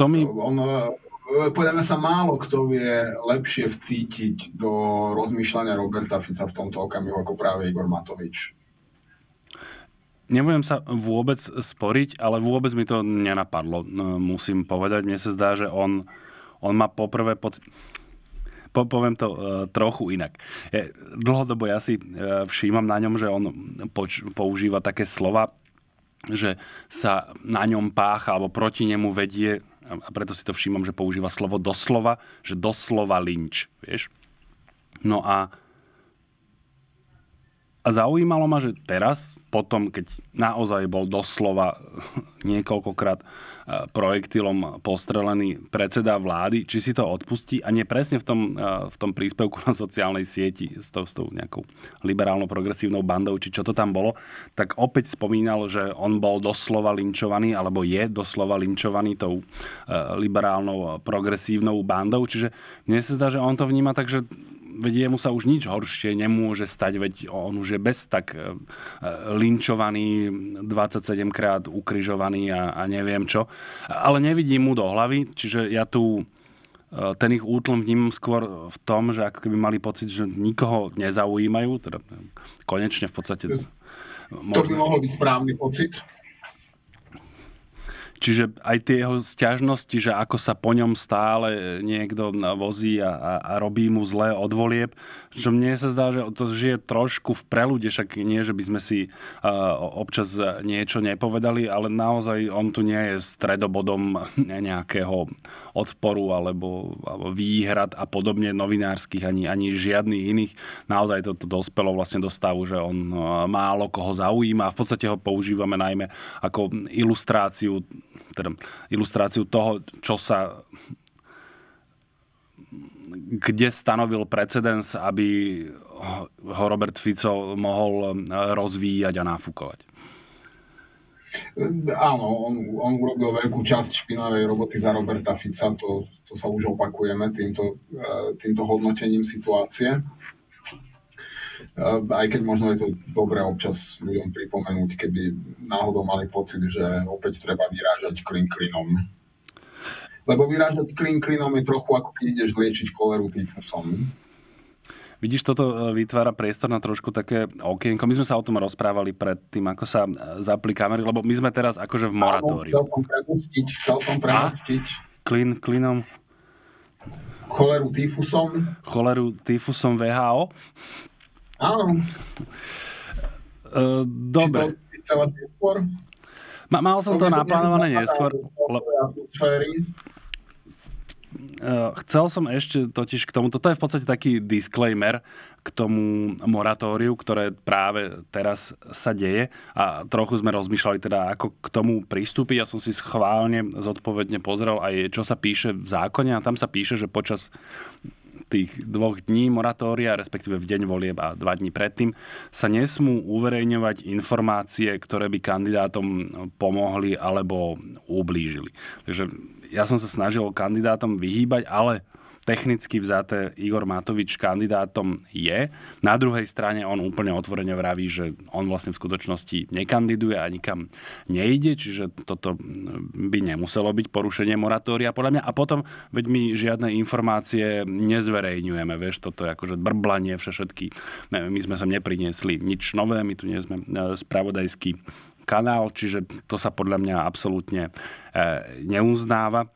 To mi... On, e, povedame sa málo kto vie lepšie vcítiť do rozmýšľania Roberta Fica v tomto okamihu ako práve Igor Matovič nebudem sa vôbec sporiť, ale vôbec mi to nenapadlo, no, musím povedať. Mne sa zdá, že on, on má poprvé pocit... Po, poviem to uh, trochu inak. Je, dlhodobo ja si uh, všímam na ňom, že on poč, používa také slova, že sa na ňom pácha alebo proti nemu vedie, a preto si to všímam, že používa slovo doslova, že doslova lynč, vieš. No a A zaujímalo ma, že teraz, potom, keď naozaj bol doslova niekoľkokrát e, projektilom postrelený predseda vlády, či si to odpustí a nie presne v tom, e, v tom príspevku na sociálnej sieti s tou, s tou nejakou liberálno-progresívnou bandou, či čo to tam bolo, tak opäť spomínal, že on bol doslova linčovaný, alebo je doslova linčovaný tou e, liberálnou-progresívnou bandou. Čiže mne sa zdá, že on to vníma tak, že veď jemu sa už nič horšie nemôže stať, veď on už je bez tak e, linčovaný, 27 krát ukryžovaný a, a neviem čo. Ale nevidím mu do hlavy, čiže ja tu e, ten ich útlom vnímam skôr v tom, že ako keby mali pocit, že nikoho nezaujímajú. Teda konečne v podstate... To by mohol byť správny pocit. Čiže aj tie jeho stiažnosti, že ako sa po ňom stále niekto vozí a, a, a robí mu zlé od že mne sa zdá, že to žije trošku v prelude, však nie, že by sme si uh, občas niečo nepovedali, ale naozaj on tu nie je stredobodom nejakého odporu alebo, alebo výhrad a podobne novinárskych, ani, ani žiadnych iných. Naozaj to, dospelo vlastne do stavu, že on málo koho zaujíma a v podstate ho používame najmä ako ilustráciu teda ilustráciu toho, čo sa kde stanovil precedens, aby ho Robert Fico mohol rozvíjať a nafúkovať. Áno, on, on urobil veľkú časť špinavej roboty za Roberta Fica, to, to sa už opakujeme týmto, týmto hodnotením situácie. Aj keď možno je to dobré občas ľuďom pripomenúť, keby náhodou mali pocit, že opäť treba vyrážať klin klinom. Lebo vyrážať klin klinom je trochu ako keď ideš liečiť choleru tyfusom. Vidíš, toto e, vytvára priestor na trošku také okienko. My sme sa o tom rozprávali pred tým, ako sa e, zapli kamery, lebo my sme teraz akože v moratóriu. Chcel som premostiť, chcel som premostiť. Klin, klinom. Choleru tyfusom. Choleru tyfusom VHO. Áno. Uh, dobre. Či to chcela neskôr? Ma, mal som to, to naplánované neskôr. Le... Uh, chcel som ešte totiž k tomu, toto je v podstate taký disclaimer k tomu moratóriu, ktoré práve teraz sa deje a trochu sme rozmýšľali teda, ako k tomu pristúpiť. Ja som si schválne zodpovedne pozrel aj, čo sa píše v zákone a tam sa píše, že počas tých dvoch dní moratória, respektíve v deň volieb a dva dní predtým, sa nesmú uverejňovať informácie, ktoré by kandidátom pomohli alebo ublížili. Takže ja som sa snažil kandidátom vyhýbať, ale technicky vzaté Igor Matovič kandidátom je. Na druhej strane on úplne otvorene vraví, že on vlastne v skutočnosti nekandiduje a nikam nejde, čiže toto by nemuselo byť porušenie moratória podľa mňa. A potom, veď my žiadne informácie nezverejňujeme, vieš, toto je akože brblanie všetky. My sme sa nepriniesli nič nové, my tu nie sme e, spravodajský kanál, čiže to sa podľa mňa absolútne e, neuznáva.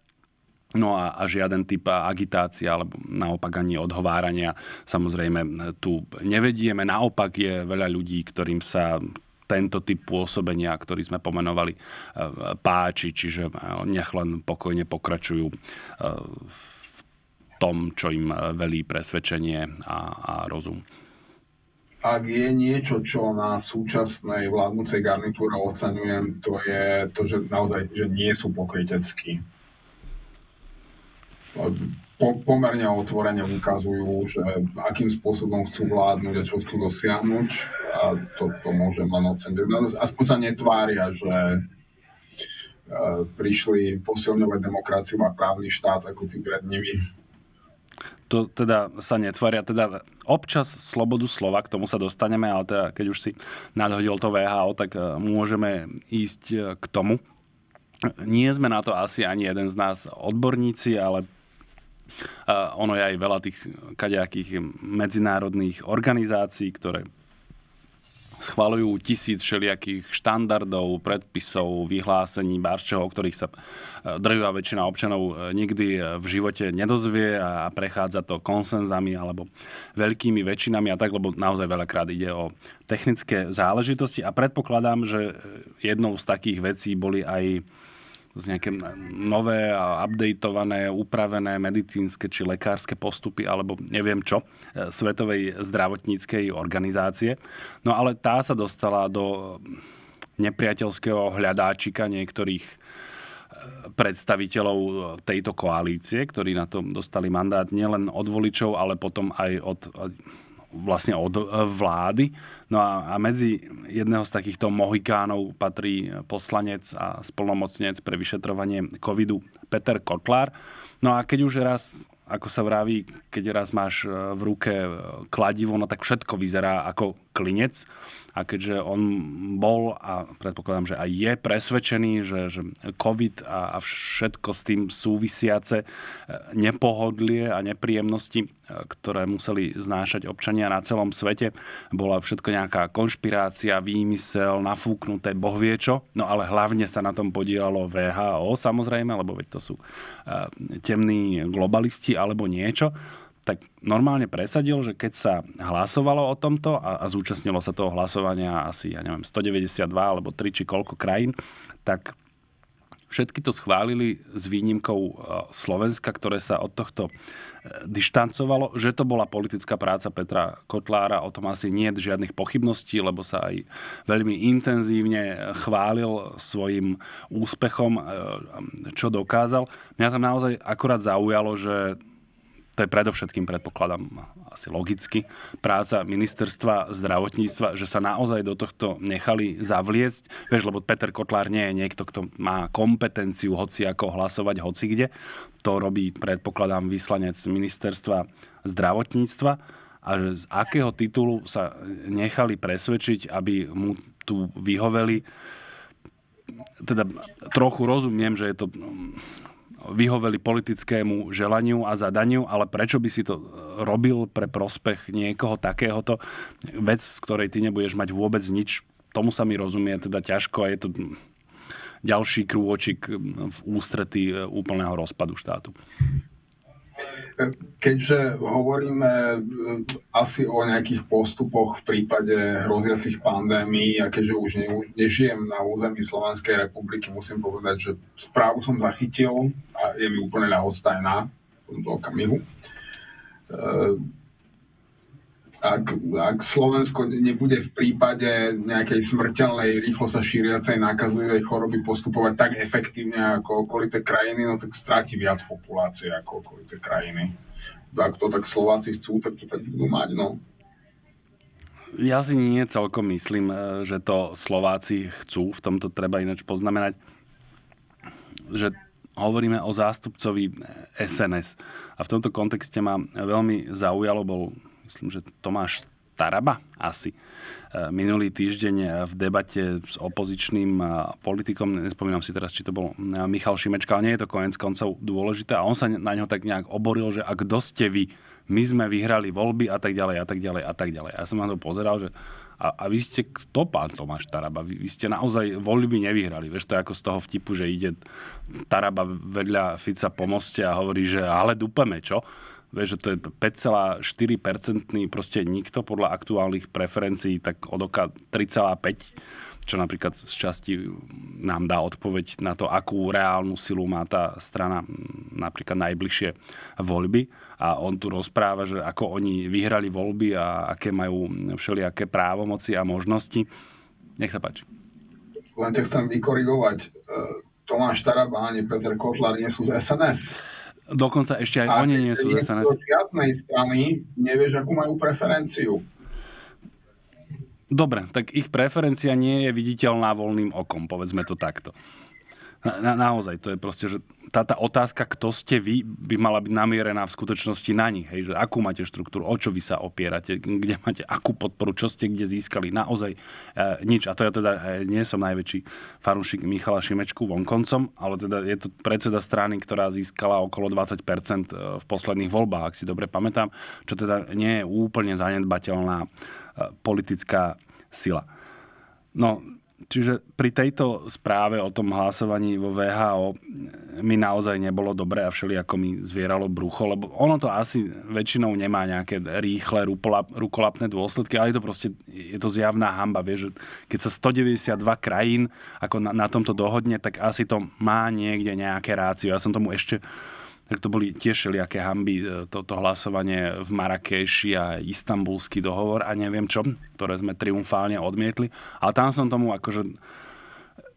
No a, a žiaden typ agitácia alebo naopak ani odhovárania samozrejme tu nevedieme. Naopak je veľa ľudí, ktorým sa tento typ pôsobenia, ktorý sme pomenovali, e, páči, čiže nech len pokojne pokračujú e, v tom, čo im velí presvedčenie a, a rozum. Ak je niečo, čo na súčasnej vládnúcej garnitúre oceňujem, to je to, že naozaj že nie sú pokryteckí po, pomerne otvorene ukazujú, že akým spôsobom chcú vládnuť a čo chcú dosiahnuť a to, to môžem len oceniť. Aspoň sa netvária, že e, prišli posilňovať demokraciu a právny štát ako tí pred nimi. To teda sa netvária. Teda občas slobodu slova, k tomu sa dostaneme, ale teda keď už si nadhodil to VHO, tak e, môžeme ísť e, k tomu. Nie sme na to asi ani jeden z nás odborníci, ale ono je aj veľa tých kadejakých medzinárodných organizácií, ktoré schvalujú tisíc všelijakých štandardov, predpisov, vyhlásení, barčov, o ktorých sa e, drvivá väčšina občanov e, nikdy v živote nedozvie a prechádza to konsenzami alebo veľkými väčšinami a tak, lebo naozaj veľakrát ide o technické záležitosti. A predpokladám, že jednou z takých vecí boli aj nejaké nové a updateované, upravené medicínske či lekárske postupy alebo neviem čo e, Svetovej zdravotníckej organizácie. No ale tá sa dostala do nepriateľského hľadáčika niektorých e, predstaviteľov tejto koalície, ktorí na to dostali mandát nielen od voličov, ale potom aj od vlastne od e, vlády. No a, a medzi jedného z takýchto mohikánov patrí poslanec a splnomocnec pre vyšetrovanie covidu Peter Kotlár. No a keď už raz ako sa vraví, keď raz máš e, v ruke kladivo, no tak všetko vyzerá ako klinec. A keďže on bol a predpokladám, že aj je presvedčený, že, že COVID a, a všetko s tým súvisiace e, nepohodlie a nepríjemnosti, e, ktoré museli znášať občania na celom svete, bola všetko nejaká konšpirácia, výmysel, nafúknuté, boh vie čo. No ale hlavne sa na tom podielalo VHO samozrejme, lebo veď to sú e, temní globalisti alebo niečo tak normálne presadil, že keď sa hlasovalo o tomto a, a zúčastnilo sa toho hlasovania asi, ja neviem, 192 alebo 3 či koľko krajín, tak všetky to schválili s výnimkou e, Slovenska, ktoré sa od tohto e, dištancovalo, že to bola politická práca Petra Kotlára, o tom asi nie je žiadnych pochybností, lebo sa aj veľmi intenzívne chválil svojim úspechom, e, čo dokázal. Mňa tam naozaj akorát zaujalo, že to je predovšetkým, predpokladám, asi logicky, práca ministerstva zdravotníctva, že sa naozaj do tohto nechali zavliecť. Vieš, lebo Peter Kotlár nie je niekto, kto má kompetenciu hoci ako hlasovať hoci kde. To robí, predpokladám, vyslanec ministerstva zdravotníctva a že z akého titulu sa nechali presvedčiť, aby mu tu vyhoveli teda trochu rozumiem, že je to vyhoveli politickému želaniu a zadaniu, ale prečo by si to robil pre prospech niekoho takéhoto vec, z ktorej ty nebudeš mať vôbec nič, tomu sa mi rozumie teda ťažko a je to ďalší krôčik v ústretí úplného rozpadu štátu. Keďže hovoríme e, asi o nejakých postupoch v prípade hroziacich pandémií a keďže už ne, nežijem na území Slovenskej republiky, musím povedať, že správu som zachytil a je mi úplne ľahostajná v tomto okamihu. E, ak, ak Slovensko nebude v prípade nejakej smrteľnej, rýchlo sa šíriacej nákazlivej choroby postupovať tak efektívne ako okolité krajiny, no tak stráti viac populácie ako okolité krajiny. Ak to tak Slováci chcú, tak to tak budú mať, no. Ja si nie celkom myslím, e, že to Slováci chcú. V tomto treba ináč poznamenať, že hovoríme o zástupcovi SNS. A v tomto kontexte ma veľmi zaujalo, bol myslím, že Tomáš Taraba asi. E, minulý týždeň v debate s opozičným e, politikom, nespomínam si teraz, či to bol e, Michal Šimečka, ale nie je to konec koncov dôležité a on sa na ňo tak nejak oboril, že ak kto ste vy, my sme vyhrali voľby a tak ďalej a tak ďalej a tak ďalej. Ja som na to pozeral, že a, a vy ste kto, pán Tomáš Taraba? Vy, vy ste naozaj voľby nevyhrali. Vieš, to je ako z toho vtipu, že ide Taraba vedľa Fica po moste a hovorí, že ale dupeme, čo? Vieš, že to je 5,4% proste nikto podľa aktuálnych preferencií, tak od oka 3,5 čo napríklad z časti nám dá odpoveď na to, akú reálnu silu má tá strana napríklad najbližšie voľby. A on tu rozpráva, že ako oni vyhrali voľby a aké majú všelijaké právomoci a možnosti. Nech sa páči. Len ťa chcem vykorigovať. E, Tomáš Taraba ani Peter Kotlar nie sú z SNS. Dokonca ešte aj a oni nie sú SNS. A žiadnej strany nevieš, akú majú preferenciu. Dobre, tak ich preferencia nie je viditeľná voľným okom, povedzme to takto. Na, na, naozaj, to je proste, že tá, tá otázka, kto ste vy, by mala byť namierená v skutočnosti na nich. Hej, že akú máte štruktúru, o čo vy sa opierate, kde máte akú podporu, čo ste kde získali. Naozaj e, nič. A to ja teda e, nie som najväčší fanúšik Michala Šimečku vonkoncom, ale teda je to predseda strany, ktorá získala okolo 20% e, v posledných voľbách, ak si dobre pamätám, čo teda nie je úplne zanedbateľná e, politická sila. No, Čiže pri tejto správe o tom hlasovaní vo VHO mi naozaj nebolo dobré a všeli ako mi zvieralo brucho, lebo ono to asi väčšinou nemá nejaké rýchle rukolapné dôsledky, ale je to proste je to zjavná hamba. Vieš, že keď sa 192 krajín ako na, na tomto dohodne, tak asi to má niekde nejaké rácio. Ja som tomu ešte tak to boli tiež všelijaké hamby, e, toto hlasovanie v Marrakeši a istambulský dohovor a neviem čo, ktoré sme triumfálne odmietli. Ale tam som tomu akože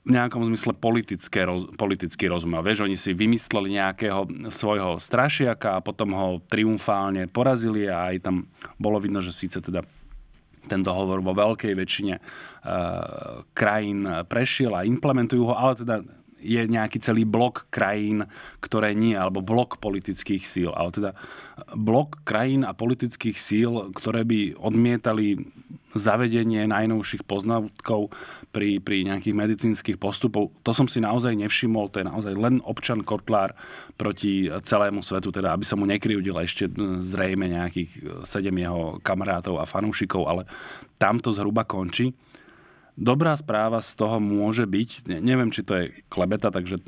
v nejakom zmysle politické, politický rozumel. Vieš, oni si vymysleli nejakého svojho strašiaka a potom ho triumfálne porazili a aj tam bolo vidno, že síce teda ten dohovor vo veľkej väčšine uh, krajín prešiel a implementujú ho, ale teda je nejaký celý blok krajín, ktoré nie, alebo blok politických síl. Ale teda blok krajín a politických síl, ktoré by odmietali zavedenie najnovších poznatkov pri, pri nejakých medicínskych postupov. To som si naozaj nevšimol, to je naozaj len občan Kotlár proti celému svetu, teda aby sa mu nekryudil ešte zrejme nejakých sedem jeho kamarátov a fanúšikov, ale tam to zhruba končí dobrá správa z toho môže byť, ne, neviem, či to je klebeta, takže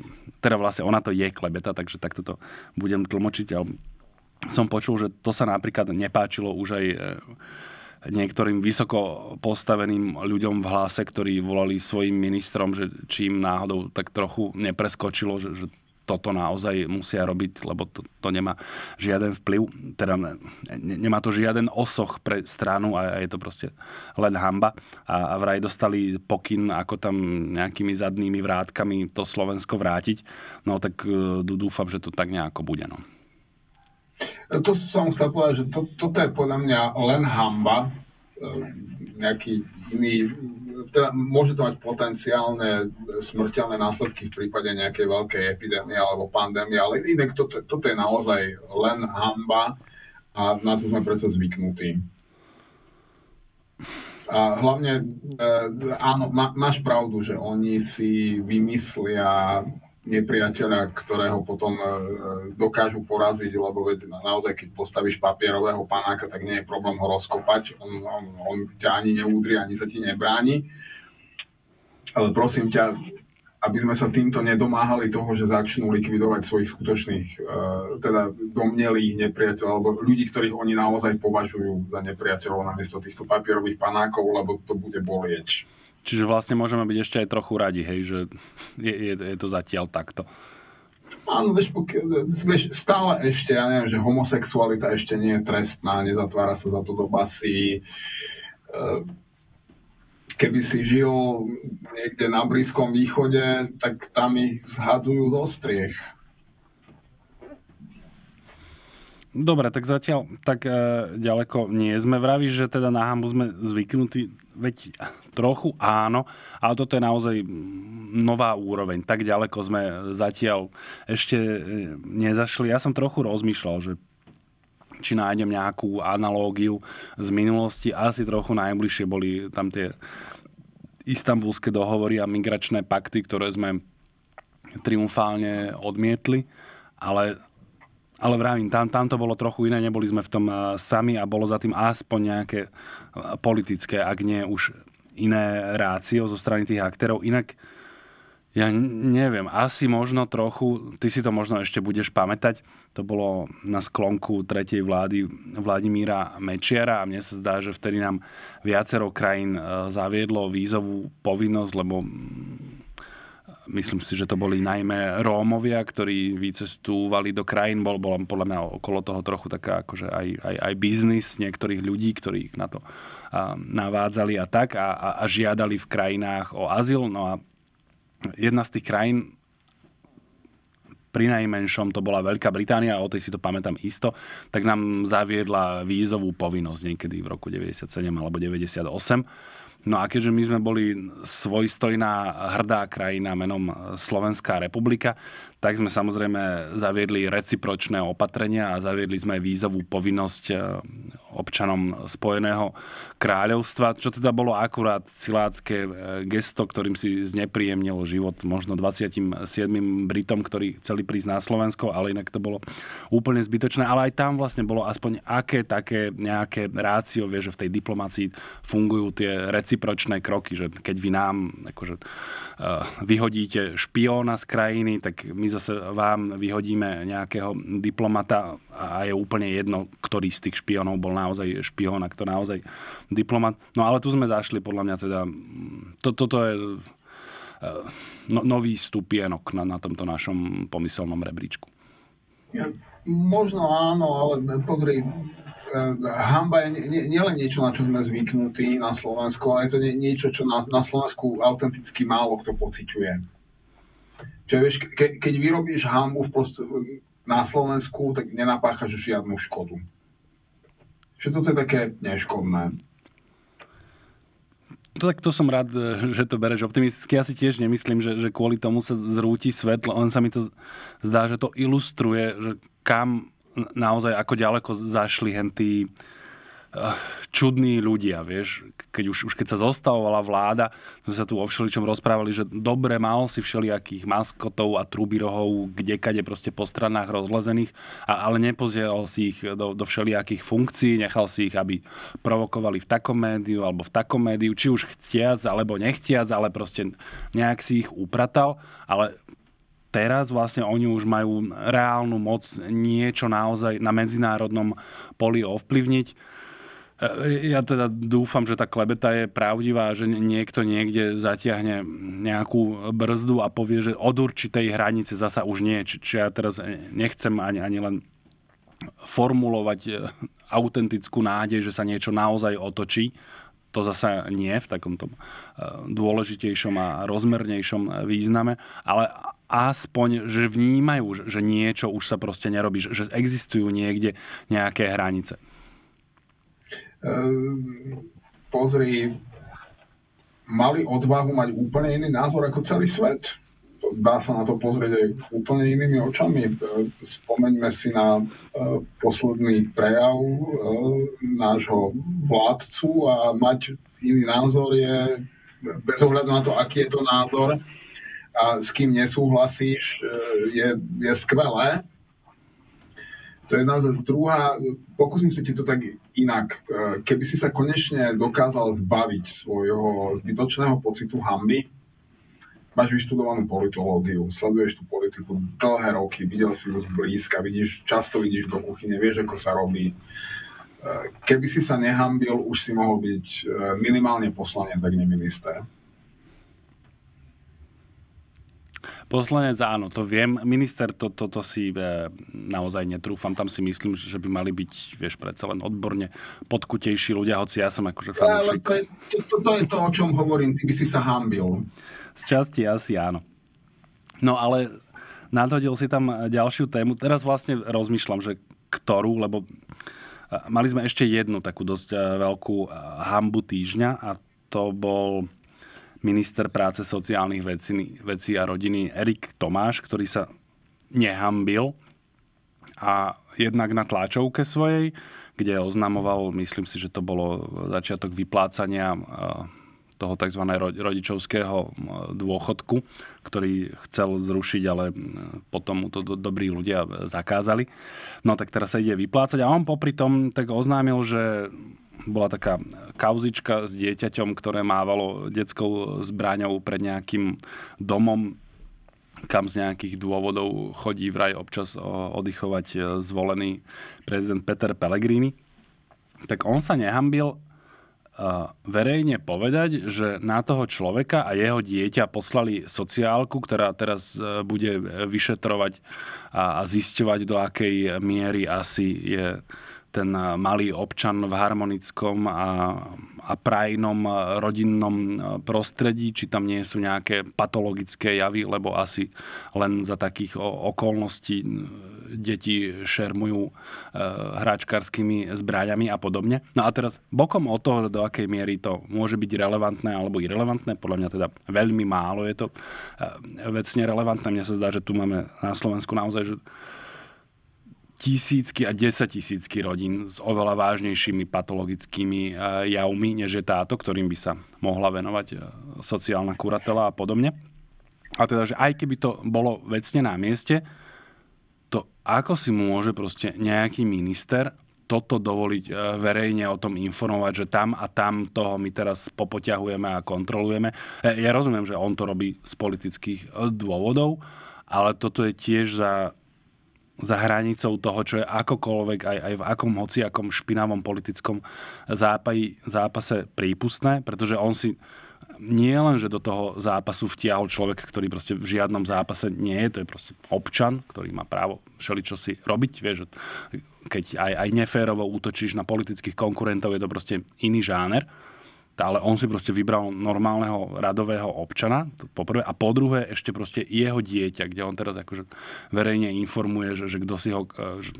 teda vlastne ona to je klebeta, takže takto to budem tlmočiť, ale som počul, že to sa napríklad nepáčilo už aj e, niektorým vysoko postaveným ľuďom v hlase, ktorí volali svojim ministrom, že či im náhodou tak trochu nepreskočilo, že, že toto naozaj musia robiť, lebo to, to nemá žiaden vplyv, teda ne, nemá to žiaden osoch pre stranu a je to proste len hamba. A, a vraj dostali pokyn, ako tam nejakými zadnými vrátkami to Slovensko vrátiť. No tak uh, dúfam, že to tak nejako bude. No. To som chcel povedať, že to, toto je podľa mňa len hamba. E, nejaký iný teda môže to mať potenciálne smrteľné následky v prípade nejakej veľkej epidémie alebo pandémie, ale inak toto, toto je naozaj len hamba a na to sme predsa zvyknutí. A hlavne, e, áno, má, máš pravdu, že oni si vymyslia nepriateľa, ktorého potom e, dokážu poraziť, lebo naozaj, keď postavíš papierového panáka, tak nie je problém ho rozkopať, on, on, on ťa ani neúdri, ani sa ti nebráni. Ale prosím ťa, aby sme sa týmto nedomáhali toho, že začnú likvidovať svojich skutočných, e, teda domnelých nepriateľov, alebo ľudí, ktorých oni naozaj považujú za nepriateľov namiesto týchto papierových panákov, lebo to bude bolieť. Čiže vlastne môžeme byť ešte aj trochu radi, hej, že je, je, je to zatiaľ takto. Áno, vieš, vieš, stále ešte, ja neviem, že homosexualita ešte nie je trestná, nezatvára sa za to do basy. Eh, keby si žil niekde na Blízkom východe, tak tam ich zhadzujú zo striech. Dobre, tak zatiaľ tak e, ďaleko nie sme. Vravíš, že teda na hambu sme zvyknutí, veď trochu áno, ale toto je naozaj nová úroveň. Tak ďaleko sme zatiaľ ešte e, nezašli. Ja som trochu rozmýšľal, že či nájdem nejakú analógiu z minulosti. Asi trochu najbližšie boli tam tie istambulské dohovory a migračné pakty, ktoré sme triumfálne odmietli. Ale ale vravím, tam, tam to bolo trochu iné, neboli sme v tom uh, sami a bolo za tým aspoň nejaké uh, politické, ak nie už iné rácio zo strany tých aktérov. Inak ja neviem, asi možno trochu, ty si to možno ešte budeš pamätať, to bolo na sklonku tretej vlády Vladimíra Mečiara a mne sa zdá, že vtedy nám viacero krajín zaviedlo vízovú povinnosť, lebo myslím si, že to boli najmä Rómovia, ktorí vycestúvali do krajín. Bol, bola podľa mňa okolo toho trochu taká akože aj, aj, aj biznis niektorých ľudí, ktorí na to a, navádzali a tak a, a, a žiadali v krajinách o azyl. No a jedna z tých krajín pri najmenšom to bola Veľká Británia, o tej si to pamätám isto, tak nám zaviedla vízovú povinnosť niekedy v roku 97 alebo 98 No a keďže my sme boli svojstojná hrdá krajina menom Slovenská republika, tak sme samozrejme zaviedli recipročné opatrenia a zaviedli sme vízovú povinnosť e, občanom Spojeného kráľovstva, čo teda bolo akurát silácké gesto, ktorým si znepríjemnil život možno 27 Britom, ktorí chceli prísť na Slovensko, ale inak to bolo úplne zbytočné. Ale aj tam vlastne bolo aspoň aké také nejaké rácio, vie, že v tej diplomácii fungujú tie recipročné kroky, že keď vy nám akože, uh, vyhodíte špióna z krajiny, tak my zase vám vyhodíme nejakého diplomata a je úplne jedno, ktorý z tých špiónov bol naozaj špión a kto naozaj diplomat. No ale tu sme zašli podľa mňa teda, to, toto je uh, no, nový stupienok na, na tomto našom pomyselnom rebríčku. Ja, možno áno, ale pozri, Eh, hamba je nielen nie, niečo, na čo sme zvyknutí na Slovensku, ale je to nie, niečo, čo na, na Slovensku autenticky málo kto pociťuje. Čiže vieš, ke, keď vyrobíš hambu v prost, na Slovensku, tak nenapáchaš žiadnu škodu. Čiže toto je také neškodné. To, tak to som rád, že to bereš optimisticky. Ja si tiež nemyslím, že, že kvôli tomu sa zrúti svetlo. Len sa mi to zdá, že to ilustruje, že kam naozaj ako ďaleko zašli hentí eh, čudní ľudia, vieš, keď už, už keď sa zostavovala vláda, sme sa tu o všeličom rozprávali, že dobre mal si všelijakých maskotov a trubirohov, kde kade proste po stranách rozlezených, a, ale nepozieral si ich do, do všelijakých funkcií, nechal si ich, aby provokovali v takom médiu alebo v takom médiu, či už chtiac alebo nechtiac, ale proste nejak si ich upratal, ale teraz vlastne oni už majú reálnu moc niečo naozaj na medzinárodnom poli ovplyvniť. E, ja teda dúfam, že tá klebeta je pravdivá, že niekto niekde zatiahne nejakú brzdu a povie, že od určitej hranice zasa už nie. Či, či ja teraz nechcem ani, ani len formulovať e, autentickú nádej, že sa niečo naozaj otočí. To zasa nie v takomto e, dôležitejšom a rozmernejšom význame, ale aspoň, že vnímajú, že niečo už sa proste nerobí, že existujú niekde nejaké hranice? Ehm, pozri, mali odvahu mať úplne iný názor ako celý svet. Dá sa na to pozrieť aj úplne inými očami. Ehm, spomeňme si na ehm, posledný prejav nášho vládcu a mať iný názor je bez ohľadu na to, aký je to názor, a s kým nesúhlasíš, je, je skvelé. To je naozaj druhá, pokúsim sa ti to tak inak. E, keby si sa konečne dokázal zbaviť svojho zbytočného pocitu hamby, máš vyštudovanú politológiu, sleduješ tú politiku dlhé roky, videl si ju zblízka, vidíš, často vidíš do kuchyne, vieš, ako sa robí. E, keby si sa nehambil, už si mohol byť minimálne poslanec, ak nie minister. Poslanec áno, to viem. Minister, to, to, to si e, naozaj netrúfam. Tam si myslím, že by mali byť, vieš, predsa len odborne podkutejší ľudia, hoci ja som akože fanúšik. Ja, to, to, to je to, o čom hovorím. Ty by si sa hambil. Z časti asi áno. No ale nadhodil si tam ďalšiu tému. Teraz vlastne rozmýšľam, že ktorú, lebo e, mali sme ešte jednu takú dosť veľkú hambu týždňa a to bol minister práce sociálnych vecí, vecí a rodiny Erik Tomáš, ktorý sa nehambil a jednak na tlačovke svojej, kde oznamoval, myslím si, že to bolo začiatok vyplácania toho tzv. rodičovského dôchodku, ktorý chcel zrušiť, ale potom mu to do, dobrí ľudia zakázali. No tak teraz sa ide vyplácať a on popri tom tak oznámil, že bola taká kauzička s dieťaťom, ktoré mávalo detskou zbraňou pred nejakým domom, kam z nejakých dôvodov chodí vraj občas oddychovať e, zvolený prezident Peter Pellegrini. Tak on sa nehambil e, verejne povedať, že na toho človeka a jeho dieťa poslali sociálku, ktorá teraz e, bude vyšetrovať a zisťovať, do akej miery asi je ten malý občan v harmonickom a, a prajnom rodinnom prostredí, či tam nie sú nejaké patologické javy, lebo asi len za takých okolností deti šermujú hráčkarskými zbraňami a podobne. No a teraz bokom o toho, do akej miery to môže byť relevantné alebo irrelevantné, podľa mňa teda veľmi málo je to vecne relevantné. Mne sa zdá, že tu máme na Slovensku naozaj že tisícky a desatisícky rodín s oveľa vážnejšími patologickými javmi, než je táto, ktorým by sa mohla venovať sociálna kuratela a podobne. A teda, že aj keby to bolo vecne na mieste, to ako si môže proste nejaký minister toto dovoliť e, verejne o tom informovať, že tam a tam toho my teraz popoťahujeme a kontrolujeme. Ja rozumiem, že on to robí z politických dôvodov, ale toto je tiež za, za hranicou toho, čo je akokoľvek aj, aj v akom hociakom špinavom politickom zápaj, zápase prípustné, pretože on si nie len, že do toho zápasu vtiahol človek, ktorý proste v žiadnom zápase nie je, to je proste občan, ktorý má právo všeličo si robiť, vieš, keď aj, aj neférovo útočíš na politických konkurentov, je to proste iný žáner, ale on si proste vybral normálneho radového občana, to po prvé, a po druhé ešte proste jeho dieťa, kde on teraz akože verejne informuje, že, že kto si ho, že,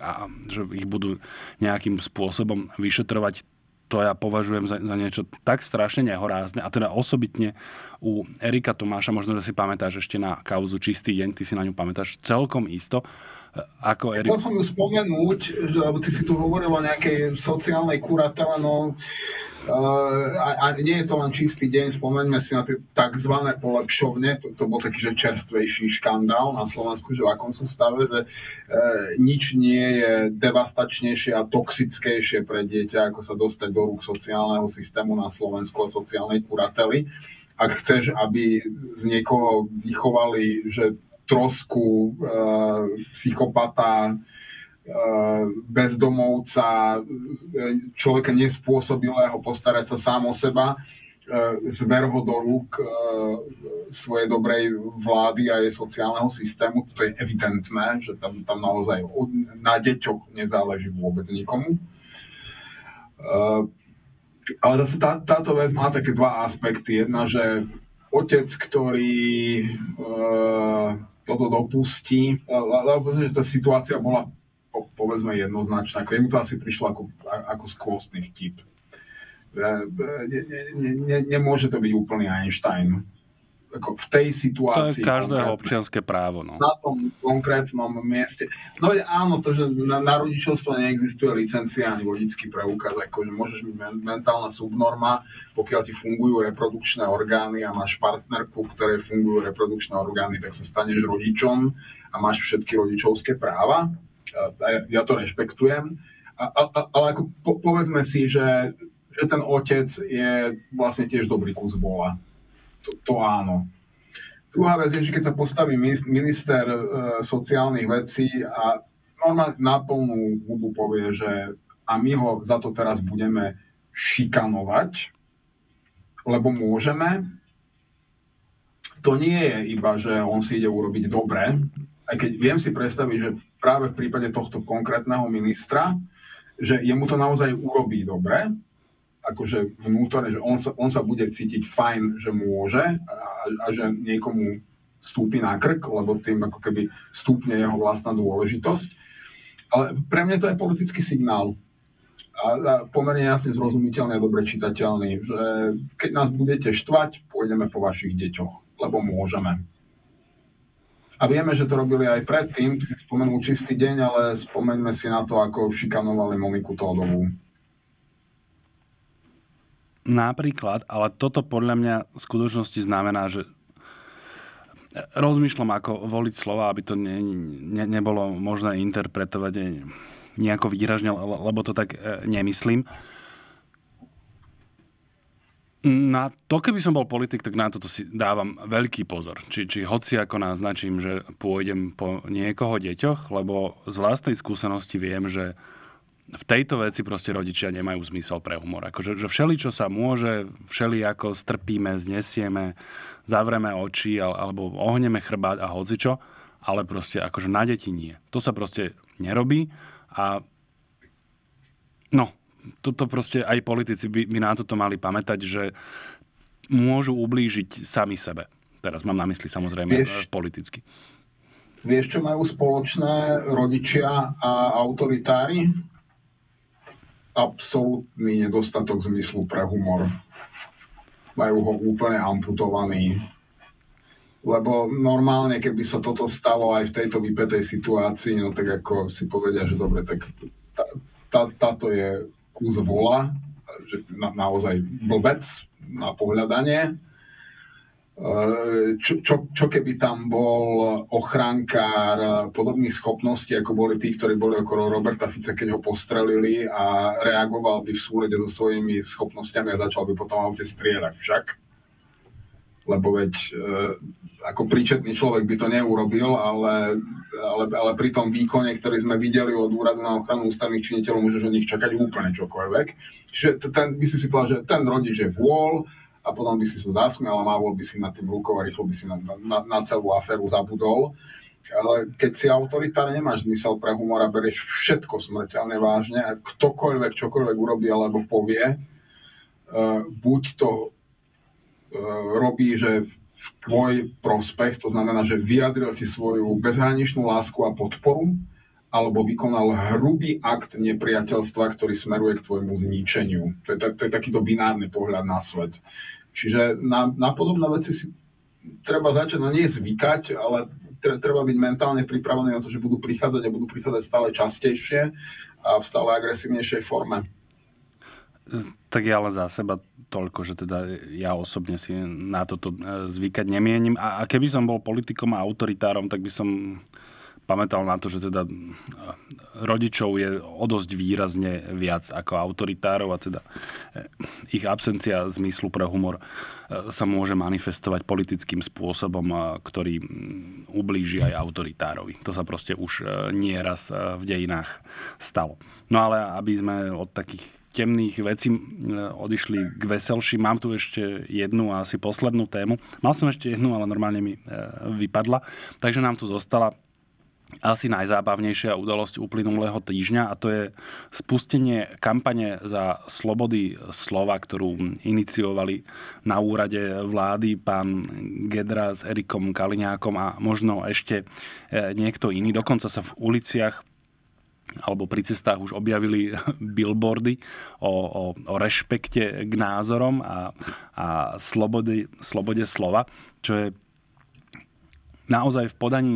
a, že ich budú nejakým spôsobom vyšetrovať to ja považujem za, za niečo tak strašne nehorázne. A teda osobitne u Erika Tomáša, možno, že si pamätáš ešte na kauzu Čistý deň, ty si na ňu pamätáš celkom isto. Ako Erik... Chcel som ju spomenúť, že, lebo ty si tu hovoril o nejakej sociálnej kuratele, no Uh, a, a nie je to len čistý deň, spomeňme si na tie tzv. polepšovne, to, to bol taký že čerstvejší škandál na Slovensku, že v akom sú stave, že uh, nič nie je devastačnejšie a toxickejšie pre dieťa, ako sa dostať do rúk sociálneho systému na Slovensku a sociálnej kurately. Ak chceš, aby z niekoho vychovali, že trosku, uh, psychopata, Eh, bezdomovca, človeka nespôsobilého postarať sa sám o seba, zver ho do rúk svojej dobrej vlády a jej sociálneho systému. To je evidentné, že tam, tam naozaj na deťoch nezáleží vôbec nikomu. Ale zase tá, táto vec má také dva aspekty. Jedna, že otec, ktorý toto dopustí, lebo že tá situácia bola povedzme jednoznačné, ako jemu to asi prišlo ako, ako skvostný vtip. Ne, ne, ne, nemôže to byť úplný Einstein. Ako v tej situácii... To je každého občianské právo. No. Na tom konkrétnom mieste. No áno, to, že na, na rodičovstvo neexistuje licencia ani vodický preukaz, akože môžeš byť mentálna subnorma, pokiaľ ti fungujú reprodukčné orgány a máš partnerku, ktoré fungujú reprodukčné orgány, tak sa staneš rodičom a máš všetky rodičovské práva ja to rešpektujem, a, a, ale ako po, povedzme si, že, že ten otec je vlastne tiež dobrý kus bola. To, to áno. Druhá vec je, že keď sa postaví minister e, sociálnych vecí a normálne na plnú hubu povie, že a my ho za to teraz budeme šikanovať, lebo môžeme, to nie je iba, že on si ide urobiť dobre, aj keď viem si predstaviť, že práve v prípade tohto konkrétneho ministra, že jemu to naozaj urobí dobre, akože vnútorne, že on sa, on sa bude cítiť fajn, že môže a, a že niekomu stúpi na krk, lebo tým ako keby stúpne jeho vlastná dôležitosť. Ale pre mňa to je politický signál. A, a pomerne jasne zrozumiteľný a dobre čitateľný, že keď nás budete štvať, pôjdeme po vašich deťoch, lebo môžeme. A vieme, že to robili aj predtým, ty si spomenul čistý deň, ale spomeňme si na to, ako šikanovali Moniku Tódovú. Napríklad, ale toto podľa mňa v skutočnosti znamená, že rozmýšľam, ako voliť slova, aby to ne, ne, nebolo možné interpretovať nejako výražne, lebo to tak e, nemyslím. Na to, keby som bol politik, tak na toto si dávam veľký pozor. Či, či hoci ako naznačím, že pôjdem po niekoho deťoch, lebo z vlastnej skúsenosti viem, že v tejto veci proste rodičia nemajú zmysel pre humor. Akože, že všeli, čo sa môže, všeli ako strpíme, znesieme, zavreme oči alebo ohneme chrbát a hocičo, ale proste akože na deti nie. To sa proste nerobí a no, toto proste aj politici by, by na toto mali pamätať, že môžu ublížiť sami sebe. Teraz mám na mysli samozrejme vieš, politicky. Vieš, čo majú spoločné rodičia a autoritári? Absolutný nedostatok zmyslu pre humor. Majú ho úplne amputovaný. lebo normálne, keby sa toto stalo aj v tejto vypetej situácii, no tak ako si povedia, že dobre, tak tá, tá, táto je kus vola, že na, naozaj blbec na pohľadanie. Čo, čo, čo keby tam bol ochránkár podobných schopností, ako boli tí, ktorí boli okolo Roberta Fica, keď ho postrelili a reagoval by v súlede so svojimi schopnosťami a začal by potom aute strieľať však lebo veď e, ako príčetný človek by to neurobil, ale, ale, ale pri tom výkone, ktorý sme videli od úradu na ochranu ústavných činiteľov, môžeš od nich čakať úplne čokoľvek. Čiže ten, by si si povedal, že ten rodič je vôľ a potom by si sa zasmial a mávol by si na tým rukou a rýchlo by si na, na, na celú aféru zabudol. Ale keď si autoritár, nemáš zmysel pre humor a bereš všetko smrteľne vážne a ktokoľvek, čokoľvek urobí alebo povie, uh, buď to E, robí, že v tvoj prospech, to znamená, že vyjadril ti svoju bezhraničnú lásku a podporu, alebo vykonal hrubý akt nepriateľstva, ktorý smeruje k tvojmu zničeniu. To je, to je takýto binárny pohľad na svet. Čiže na, na podobné veci si treba začať, no nie zvykať, ale treba byť mentálne pripravený na to, že budú prichádzať a budú prichádzať stále častejšie a v stále agresívnejšej forme. Tak ja len za seba toľko, že teda ja osobne si na toto e, zvykať nemienim. A, a keby som bol politikom a autoritárom, tak by som pamätal na to, že teda e, rodičov je o dosť výrazne viac ako autoritárov a teda e, ich absencia zmyslu pre humor sa môže manifestovať politickým spôsobom, ktorý ublíži aj autoritárovi. To sa proste už nie raz v dejinách stalo. No ale aby sme od takých temných vecí odišli k veselším. Mám tu ešte jednu a asi poslednú tému. Mal som ešte jednu, ale normálne mi vypadla. Takže nám tu zostala asi najzábavnejšia udalosť uplynulého týždňa a to je spustenie kampane za slobody slova, ktorú iniciovali na úrade vlády pán Gedra s Erikom Kaliňákom a možno ešte e, niekto iný. Dokonca sa v uliciach alebo pri cestách už objavili billboardy o, o, o rešpekte k názorom a, a slobody, slobode slova, čo je naozaj v podaní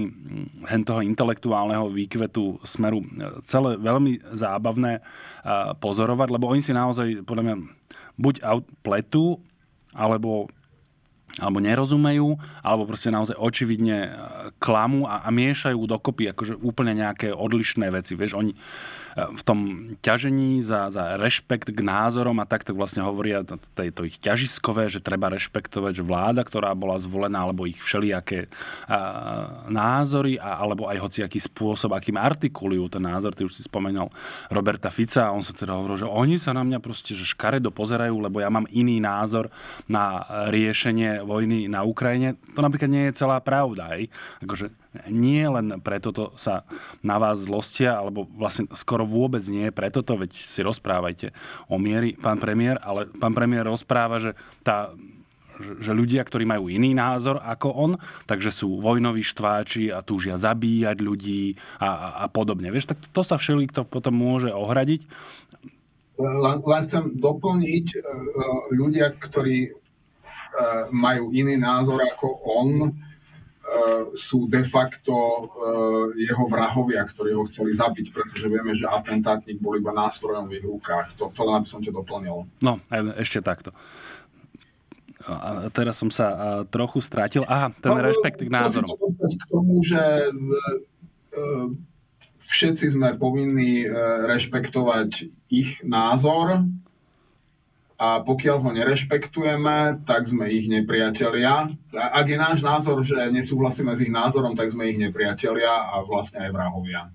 hen toho intelektuálneho výkvetu smeru celé veľmi zábavné pozorovať, lebo oni si naozaj podľa mňa buď pletu, alebo alebo nerozumejú, alebo proste naozaj očividne e, klamu a, a miešajú dokopy akože úplne nejaké odlišné veci. Vieš, oni, v tom ťažení za, za rešpekt k názorom a tak, tak vlastne hovoria to, to ich ťažiskové, že treba rešpektovať, že vláda, ktorá bola zvolená, alebo ich všelijaké a, názory, a, alebo aj hociaký spôsob, akým artikulujú ten názor. Ty už si spomenal Roberta Fica a on sa teda hovoril, že oni sa na mňa proste že škaredo pozerajú, lebo ja mám iný názor na riešenie vojny na Ukrajine. To napríklad nie je celá pravda. Hej? Akože nie len preto to sa na vás zlostia, alebo vlastne skoro vôbec nie preto to, veď si rozprávajte o miery, pán premiér, ale pán premiér rozpráva, že tá že ľudia, ktorí majú iný názor ako on, takže sú vojnoví štváči a túžia zabíjať ľudí a, a, a podobne. Vieš, tak to sa všelikto potom môže ohradiť. Len, len chcem doplniť, e, e, ľudia, ktorí e, majú iný názor ako on, sú de facto uh, jeho vrahovia, ktorí ho chceli zabiť, pretože vieme, že atentátnik bol iba nástrojom v ich rukách. To, to len aby som ťa doplnil. No, ešte takto. A teraz som sa trochu strátil. Aha, ten no, rešpekt k názorom. k tomu, že všetci sme povinní rešpektovať ich názor, a pokiaľ ho nerešpektujeme, tak sme ich nepriatelia. Ak je náš názor, že nesúhlasíme s ich názorom, tak sme ich nepriatelia a vlastne aj vrahovia.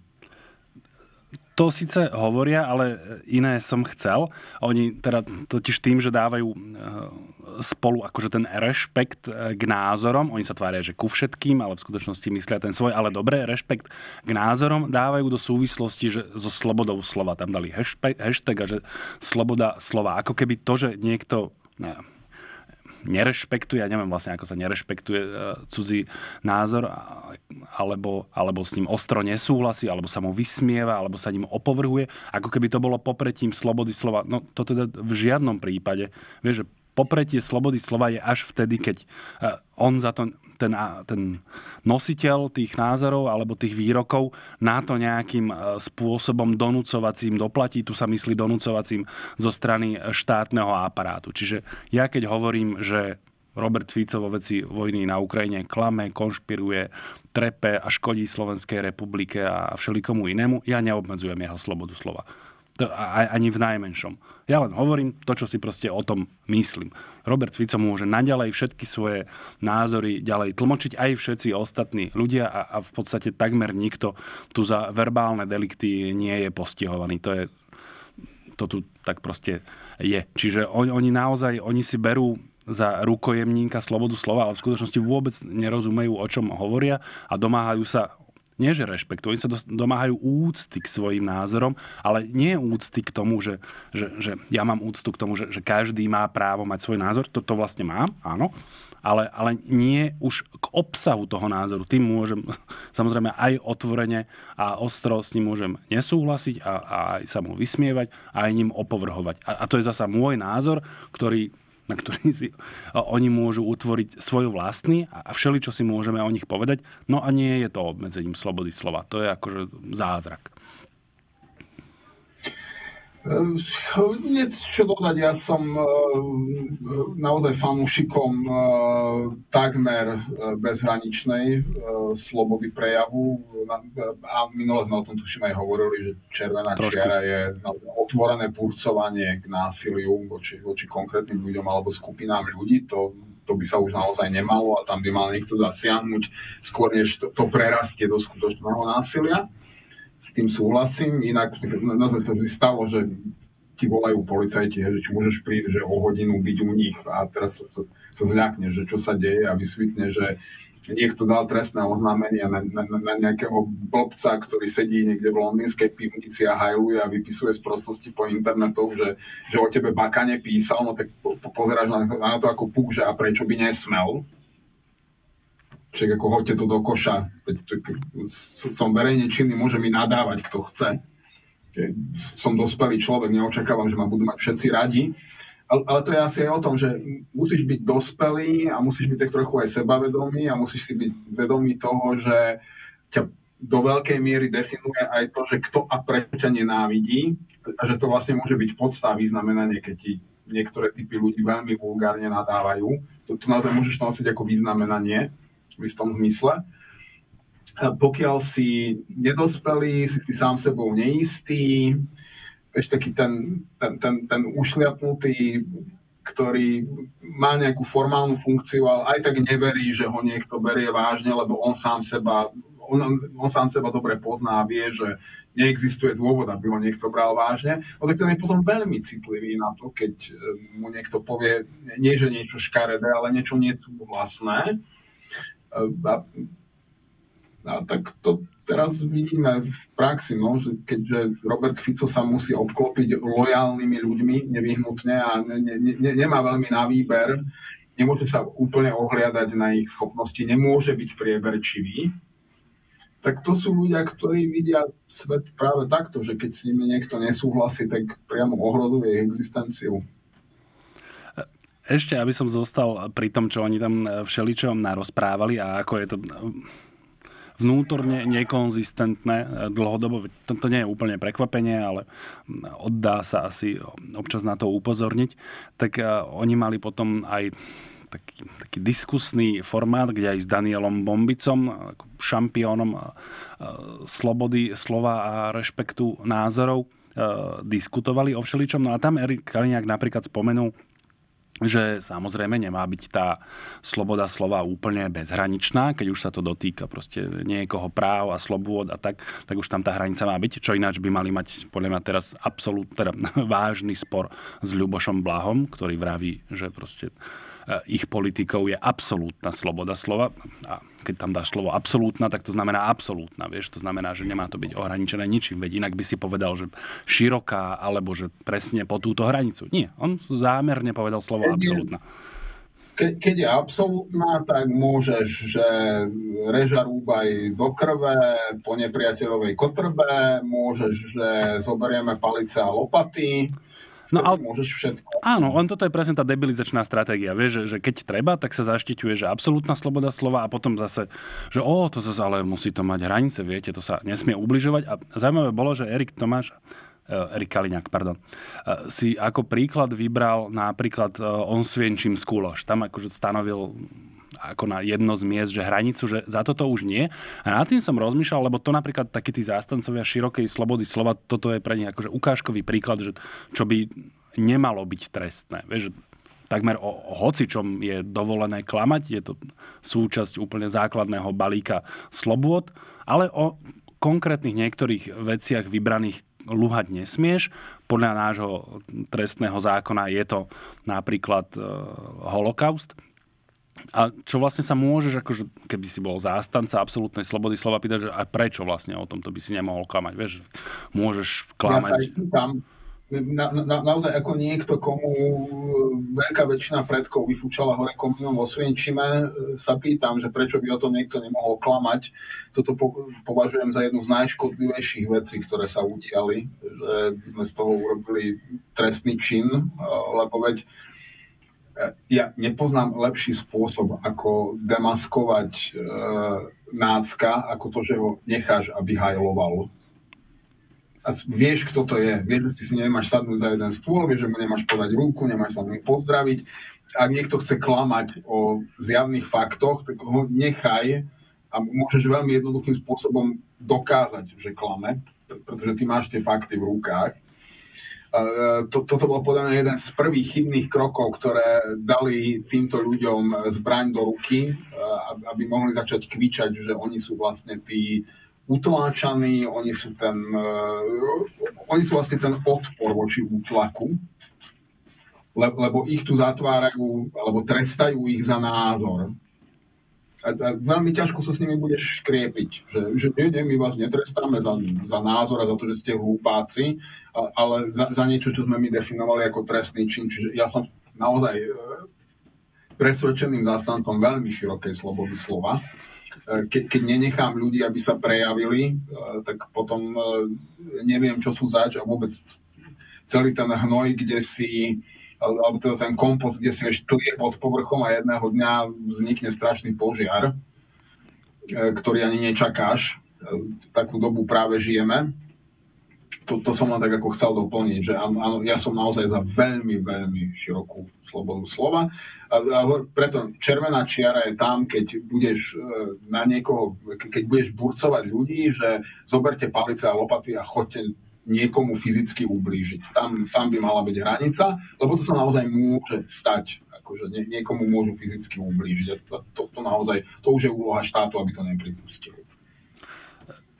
To síce hovoria, ale iné som chcel. Oni teda totiž tým, že dávajú eh, spolu akože ten rešpekt eh, k názorom, oni sa tvária, že ku všetkým, ale v skutočnosti myslia ten svoj, ale dobré, rešpekt k názorom dávajú do súvislosti, že so slobodou slova. Tam dali hashtag a že sloboda slova. Ako keby to, že niekto nerešpektuje, ja neviem vlastne, ako sa nerešpektuje e, cudzí názor, alebo, alebo s ním ostro nesúhlasí, alebo sa mu vysmieva, alebo sa ním opovrhuje, ako keby to bolo popretím slobody slova. No to teda v žiadnom prípade. Vieš, že popretie slobody slova je až vtedy, keď on za to ten, ten nositeľ tých názorov alebo tých výrokov na to nejakým spôsobom donúcovacím doplatí. Tu sa myslí donúcovacím zo strany štátneho aparátu. Čiže ja keď hovorím, že Robert Fico vo veci vojny na Ukrajine klame, konšpiruje, trepe a škodí Slovenskej republike a všelikomu inému, ja neobmedzujem jeho slobodu slova. To, ani v najmenšom. Ja len hovorím to, čo si proste o tom myslím. Robert Fico môže naďalej všetky svoje názory ďalej tlmočiť, aj všetci ostatní ľudia a, a v podstate takmer nikto tu za verbálne delikty nie je postihovaný. To je to tu tak proste je. Čiže on, oni naozaj, oni si berú za rukojemníka slobodu slova, ale v skutočnosti vôbec nerozumejú, o čom hovoria a domáhajú sa nie že rešpektujú, oni sa domáhajú úcty k svojim názorom, ale nie úcty k tomu, že, že, že ja mám úctu k tomu, že, že každý má právo mať svoj názor, to vlastne mám, áno, ale, ale nie už k obsahu toho názoru. Tým môžem samozrejme aj otvorene a ostro s ním môžem nesúhlasiť a, a aj sa mu vysmievať a aj ním opovrhovať. A, a to je zasa môj názor, ktorý na ktorý si oni môžu utvoriť svoj vlastný a všeli, čo si môžeme o nich povedať. No a nie je to obmedzením slobody slova. To je akože zázrak. Nie čo dodať, ja som e, naozaj fanúšikom e, takmer bezhraničnej slobody prejavu a minule sme o tom tuším aj hovorili, že červená Trošku. čiara je otvorené purcovanie k násiliu voči, voči konkrétnym ľuďom alebo skupinám ľudí. To, to by sa už naozaj nemalo a tam by mal niekto zasiahnuť skôr, než to, to prerastie do skutočného násilia s tým súhlasím. Inak naozaj sa stalo, že ti volajú policajti, že či môžeš prísť, že o hodinu byť u nich a teraz sa, sa zľakne, že čo sa deje a vysvetne, že niekto dal trestné oznámenie na, na, na nejakého blbca, ktorý sedí niekde v londýnskej pivnici a hajluje a vypisuje z prostosti po internetoch, že, že o tebe baka nepísal, no tak po, po, pozeráš na, na to ako púk, že a prečo by nesmel Čiže ako hoďte to do koša. Som verejne činný, môže mi nadávať, kto chce. Som dospelý človek, neočakávam, že ma budú mať všetci radi. Ale, to je asi aj o tom, že musíš byť dospelý a musíš byť tak trochu aj sebavedomý a musíš si byť vedomý toho, že ťa do veľkej miery definuje aj to, že kto a prečo ťa nenávidí a že to vlastne môže byť podstavý znamenanie, keď ti niektoré typy ľudí veľmi vulgárne nadávajú. To, to naozaj môžeš nosiť ako vyznamenanie v istom zmysle. Pokiaľ si nedospelý, si si sám sebou neistý, ešte taký ten, ten, ten, ten ušliapnutý, ktorý má nejakú formálnu funkciu, ale aj tak neverí, že ho niekto berie vážne, lebo on sám seba on, on sám seba dobre pozná a vie, že neexistuje dôvod, aby ho niekto bral vážne, no tak ten je potom veľmi citlivý na to, keď mu niekto povie, nie že niečo škaredé, ale niečo nesúhlasné. A, a tak to teraz vidíme v praxi, no, že keďže Robert Fico sa musí obklopiť lojálnymi ľuďmi nevyhnutne a ne, ne, ne, nemá veľmi na výber, nemôže sa úplne ohliadať na ich schopnosti, nemôže byť prieberčivý, tak to sú ľudia, ktorí vidia svet práve takto, že keď s nimi niekto nesúhlasí, tak priamo ohrozuje ich existenciu. Ešte, aby som zostal pri tom, čo oni tam všeličom narozprávali a ako je to vnútorne nekonzistentné dlhodobo. To, nie je úplne prekvapenie, ale oddá sa asi občas na to upozorniť. Tak oni mali potom aj taký, taký diskusný formát, kde aj s Danielom Bombicom, šampiónom slobody, slova a rešpektu názorov, diskutovali o všeličom. No a tam Erik Kaliňák napríklad spomenul že samozrejme nemá byť tá sloboda slova úplne bezhraničná, keď už sa to dotýka proste niekoho práv a slobôd a tak, tak už tam tá hranica má byť, čo ináč by mali mať podľa mňa teraz absolút, teda vážny spor s Ľubošom Blahom, ktorý vraví, že proste ich politikov je absolútna sloboda slova. A keď tam dáš slovo absolútna, tak to znamená absolútna. Vieš? To znamená, že nemá to byť ohraničené ničím. Veď inak by si povedal, že široká, alebo že presne po túto hranicu. Nie, on zámerne povedal slovo absolútna. Ke, keď je absolútna, tak môžeš, že reža rúbaj do krve, po nepriateľovej kotrbe, môžeš, že zoberieme palice a lopaty, No, ale, môžeš všetko. Áno, len toto je presne tá debilizačná stratégia. Vieš, že, že keď treba, tak sa zaštiťuje, že absolútna sloboda slova a potom zase, že o, to zase ale musí to mať hranice, viete, to sa nesmie ubližovať. A zaujímavé bolo, že Erik Tomáš, uh, Erik Kaliňák, pardon, uh, si ako príklad vybral napríklad on svienčím skúloš. Tam akože stanovil ako na jedno z miest, že hranicu, že za toto už nie. A nad tým som rozmýšľal, lebo to napríklad takí tí zástancovia širokej slobody slova, toto je pre nich akože ukážkový príklad, že čo by nemalo byť trestné. Vieš, takmer o, hocičom je dovolené klamať, je to súčasť úplne základného balíka slobôd, ale o konkrétnych niektorých veciach vybraných luhať nesmieš. Podľa nášho trestného zákona je to napríklad e, holokaust. A čo vlastne sa môžeš, akože, keby si bol zástanca absolútnej slobody slova, pýtať, že a prečo vlastne o tomto by si nemohol klamať? Vieš, môžeš klamať. Ja sa pýtam, na, na, naozaj ako niekto, komu veľká väčšina predkov vyfúčala hore komínom vo Svienčime, sa pýtam, že prečo by o tom niekto nemohol klamať. Toto po, považujem za jednu z najškodlivejších vecí, ktoré sa udiali, že by sme z toho urobili trestný čin, lebo veď ja nepoznám lepší spôsob, ako demaskovať e, nácka, ako to, že ho necháš, aby hajloval. A vieš, kto to je. Vieš, že si nemáš sadnúť za jeden stôl, vieš, že mu nemáš podať ruku, nemáš sa mu pozdraviť. Ak niekto chce klamať o zjavných faktoch, tak ho nechaj a môžeš veľmi jednoduchým spôsobom dokázať, že klame, pretože ty máš tie fakty v rukách to, toto bol podľa mňa jeden z prvých chybných krokov, ktoré dali týmto ľuďom zbraň do ruky, aby mohli začať kvičať, že oni sú vlastne tí utláčaní, oni sú ten, oni sú vlastne ten odpor voči útlaku, lebo ich tu zatvárajú, alebo trestajú ich za názor a, a veľmi ťažko sa s nimi budeš škriepiť, že, že nie, nie, my vás netrestáme za, za názor a za to, že ste hlúpáci, a, ale za, za niečo, čo sme my definovali ako trestný čin. Čiže ja som naozaj e, presvedčeným zástancom veľmi širokej slobody slova. E, ke, keď nenechám ľudí, aby sa prejavili, e, tak potom neviem, čo sú zač a vôbec celý ten hnoj, kde si alebo teda ten kompost, kde si vieš tlie pod povrchom a jedného dňa vznikne strašný požiar, e, ktorý ani nečakáš. E, takú dobu práve žijeme. To, to som len tak ako chcel doplniť, že áno, ja som naozaj za veľmi, veľmi širokú slobodu slova. A, a preto červená čiara je tam, keď budeš e, na niekoho, keď budeš burcovať ľudí, že zoberte palice a lopaty a chodte niekomu fyzicky ublížiť. Tam, tam by mala byť hranica, lebo to sa naozaj môže stať. Akože nie, niekomu môžu fyzicky ublížiť. A to, to, naozaj, to už je úloha štátu, aby to nepripustil.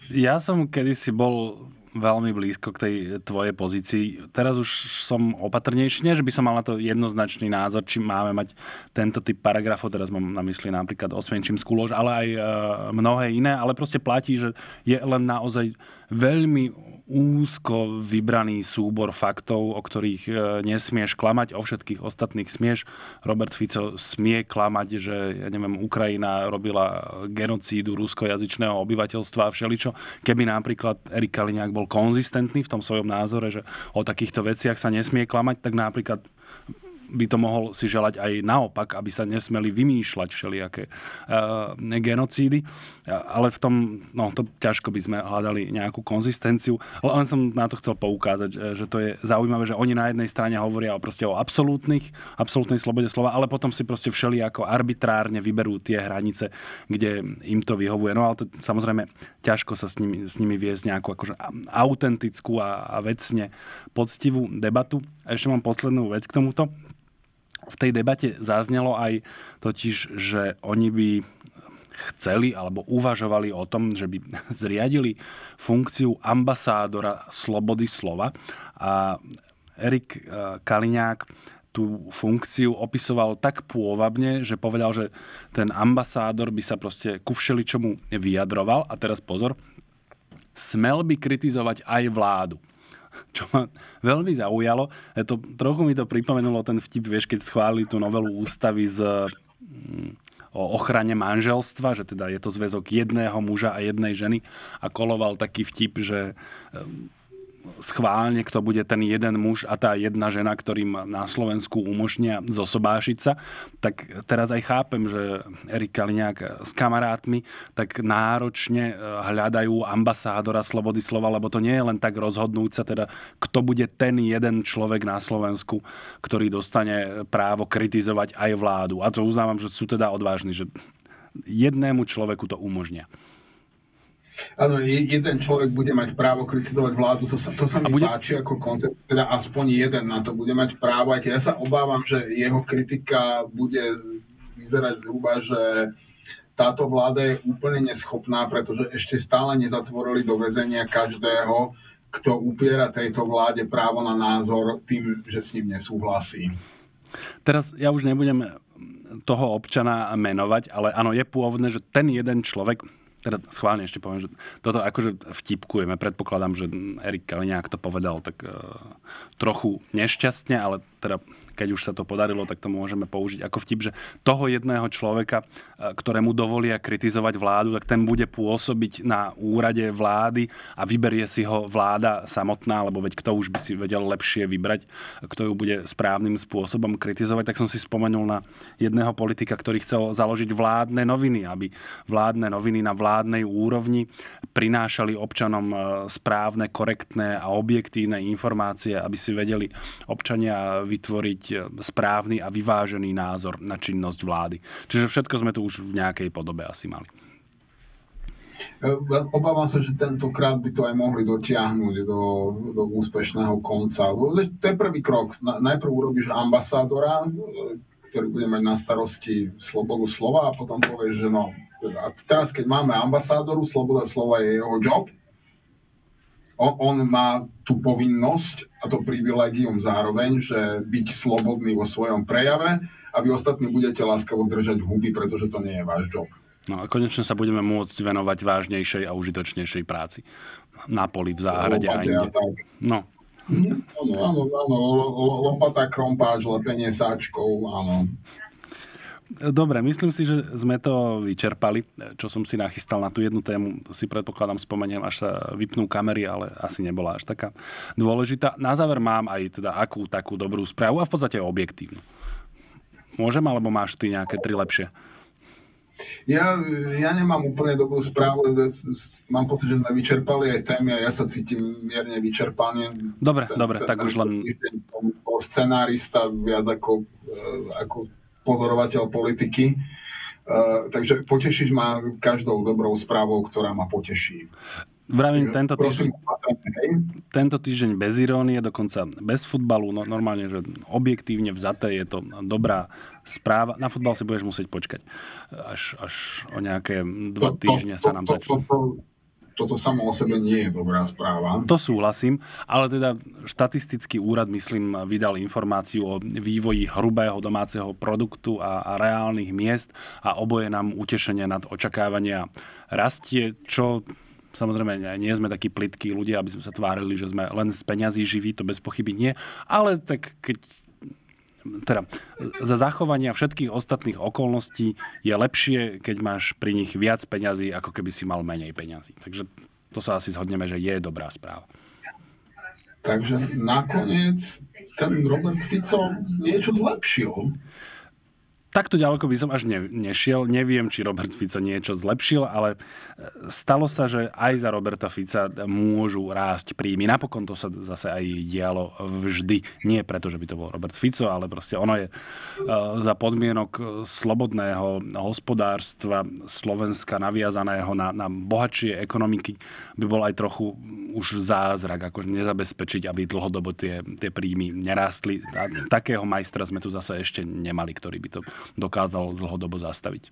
Ja som kedysi bol veľmi blízko k tej tvojej pozícii. Teraz už som opatrnejší, nie, že by som mal na to jednoznačný názor, či máme mať tento typ paragrafov, teraz mám na mysli napríklad osvienčím skúlož, ale aj e, mnohé iné, ale proste platí, že je len naozaj veľmi úzko vybraný súbor faktov, o ktorých e, nesmieš klamať, o všetkých ostatných smieš. Robert Fico smie klamať, že ja neviem, Ukrajina robila genocídu ruskojazyčného obyvateľstva a všeličo. Keby napríklad Erik Kaliňák bol konzistentný v tom svojom názore, že o takýchto veciach sa nesmie klamať, tak napríklad by to mohol si želať aj naopak, aby sa nesmeli vymýšľať všelijaké uh, genocídy. Ale v tom, no to ťažko by sme hľadali nejakú konzistenciu. Len som na to chcel poukázať, že to je zaujímavé, že oni na jednej strane hovoria o, proste o absolútnych, absolútnej slobode slova, ale potom si proste všelijako arbitrárne vyberú tie hranice, kde im to vyhovuje. No ale to samozrejme ťažko sa s nimi, s nimi viesť nejakú akože autentickú a, a vecne poctivú debatu. A ešte mám poslednú vec k tomuto v tej debate zaznelo aj totiž, že oni by chceli alebo uvažovali o tom, že by zriadili funkciu ambasádora slobody slova. A Erik eh, Kaliňák tú funkciu opisoval tak pôvabne, že povedal, že ten ambasádor by sa proste ku všeličomu vyjadroval. A teraz pozor, smel by kritizovať aj vládu čo ma veľmi zaujalo. Je to, trochu mi to pripomenulo ten vtip, vieš, keď schválili tú novelu ústavy z, mm, o ochrane manželstva, že teda je to zväzok jedného muža a jednej ženy a koloval taký vtip, že schválne, kto bude ten jeden muž a tá jedna žena, ktorým na Slovensku umožnia zosobášiť sa, tak teraz aj chápem, že Erik Kaliňák s kamarátmi tak náročne e, hľadajú ambasádora slobody slova, lebo to nie je len tak rozhodnúť sa teda, kto bude ten jeden človek na Slovensku, ktorý dostane právo kritizovať aj vládu. A to uznávam, že sú teda odvážni, že jednému človeku to umožnia. Áno, jeden človek bude mať právo kritizovať vládu, to sa, to sa mi bude... páči ako koncept, teda aspoň jeden na to bude mať právo, aj keď ja sa obávam, že jeho kritika bude vyzerať zhruba, že táto vláda je úplne neschopná, pretože ešte stále nezatvorili do väzenia každého, kto upiera tejto vláde právo na názor tým, že s ním nesúhlasí. Teraz ja už nebudem toho občana menovať, ale áno, je pôvodné, že ten jeden človek, teda schválne ešte poviem, že toto akože vtipkujeme. Predpokladám, že Erik Kaliňák to povedal tak uh, trochu nešťastne, ale teda keď už sa to podarilo, tak to môžeme použiť ako vtip, že toho jedného človeka, e, ktorému dovolia kritizovať vládu, tak ten bude pôsobiť na úrade vlády a vyberie si ho vláda samotná, lebo veď kto už by si vedel lepšie vybrať, kto ju bude správnym spôsobom kritizovať, tak som si spomenul na jedného politika, ktorý chcel založiť vládne noviny, aby vládne noviny na vládnej úrovni prinášali občanom e, správne, korektné a objektívne informácie, aby si vedeli občania vytvoriť e, správny a vyvážený názor na činnosť vlády. Čiže všetko sme tu už v nejakej podobe asi mali. E, obávam sa, že tentokrát by to aj mohli dotiahnuť do, do úspešného konca. To je prvý krok. Najprv urobíš ambasádora, e, ktorý bude mať na starosti slobodu slova a potom povieš, že no, a teraz keď máme ambasádoru, sloboda slova je jeho job, on, on má tú povinnosť a to privilegium zároveň, že byť slobodný vo svojom prejave a vy ostatní budete láskavo držať huby, pretože to nie je váš job. No a konečne sa budeme môcť venovať vážnejšej a užitočnejšej práci. Na poli, v záhrade a inde. No. Áno, áno, áno, lopata, krompáč, lepenie sáčkov, áno. Dobre, myslím si, že sme to vyčerpali, čo som si nachystal na tú jednu tému. Si predpokladám, spomeniem, až sa vypnú kamery, ale asi nebola až taká dôležitá. Na záver mám aj teda akú takú dobrú správu a v podstate objektívnu. Môžem, alebo máš ty nejaké tri lepšie? Ja, ja nemám úplne dobrú správu, mám pocit, že sme vyčerpali aj témy a ja sa cítim mierne vyčerpaný. Dobre, ten, dobre, ten, tak ten, už len... Som scenárista viac ako, eh, ako pozorovateľ politiky. Uh, takže potešíš ma každou dobrou správou, ktorá ma poteší. Vravím, tento týždeň, tento týždeň bez irónie, dokonca bez futbalu, no, normálne, že objektívne vzaté je to dobrá správa. Na futbal si budeš musieť počkať, až, až o nejaké dva týždne sa nám začne toto samo o sebe nie je dobrá správa. To súhlasím, ale teda štatistický úrad, myslím, vydal informáciu o vývoji hrubého domáceho produktu a, a reálnych miest a oboje nám utešenie nad očakávania rastie, čo Samozrejme, nie sme takí plitkí ľudia, aby sme sa tvárili, že sme len z peňazí živí, to bez pochyby nie. Ale tak keď teda za zachovania všetkých ostatných okolností je lepšie, keď máš pri nich viac peňazí, ako keby si mal menej peňazí. Takže to sa asi zhodneme, že je dobrá správa. Takže nakoniec ten Robert Fico niečo zlepšil takto ďaleko by som až ne, nešiel. Neviem, či Robert Fico niečo zlepšil, ale e, stalo sa, že aj za Roberta Fica môžu rásť príjmy. Napokon to sa zase aj dialo vždy. Nie preto, že by to bol Robert Fico, ale proste ono je e, za podmienok slobodného hospodárstva Slovenska naviazaného na, na bohatšie ekonomiky by bol aj trochu už zázrak, ako nezabezpečiť, aby dlhodobo tie, tie príjmy nerástli. A takého majstra sme tu zase ešte nemali, ktorý by to dokázal dlhodobo zastaviť.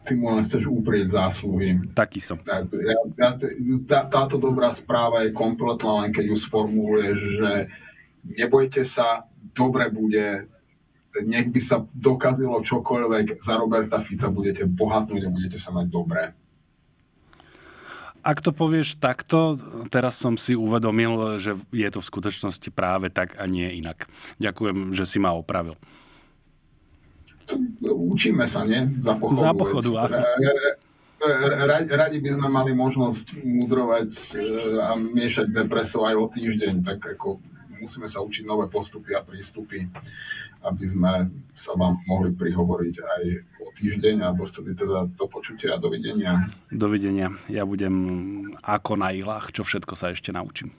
Ty mu len chceš uprieť zásluhy. Taký som. Ja, tá, táto dobrá správa je kompletná, len keď ju sformuluješ, že nebojte sa, dobre bude, nech by sa dokazilo čokoľvek, za Roberta Fica budete bohatnúť a budete sa mať dobré. Ak to povieš takto, teraz som si uvedomil, že je to v skutočnosti práve tak a nie inak. Ďakujem, že si ma opravil učíme sa, nie? Za pochodu. Za pochodu, radi by sme mali možnosť mudrovať a miešať depreso aj o týždeň, tak ako musíme sa učiť nové postupy a prístupy, aby sme sa vám mohli prihovoriť aj o týždeň a dovtedy teda do počutia a dovidenia. Dovidenia. Ja budem ako na ilách, čo všetko sa ešte naučím.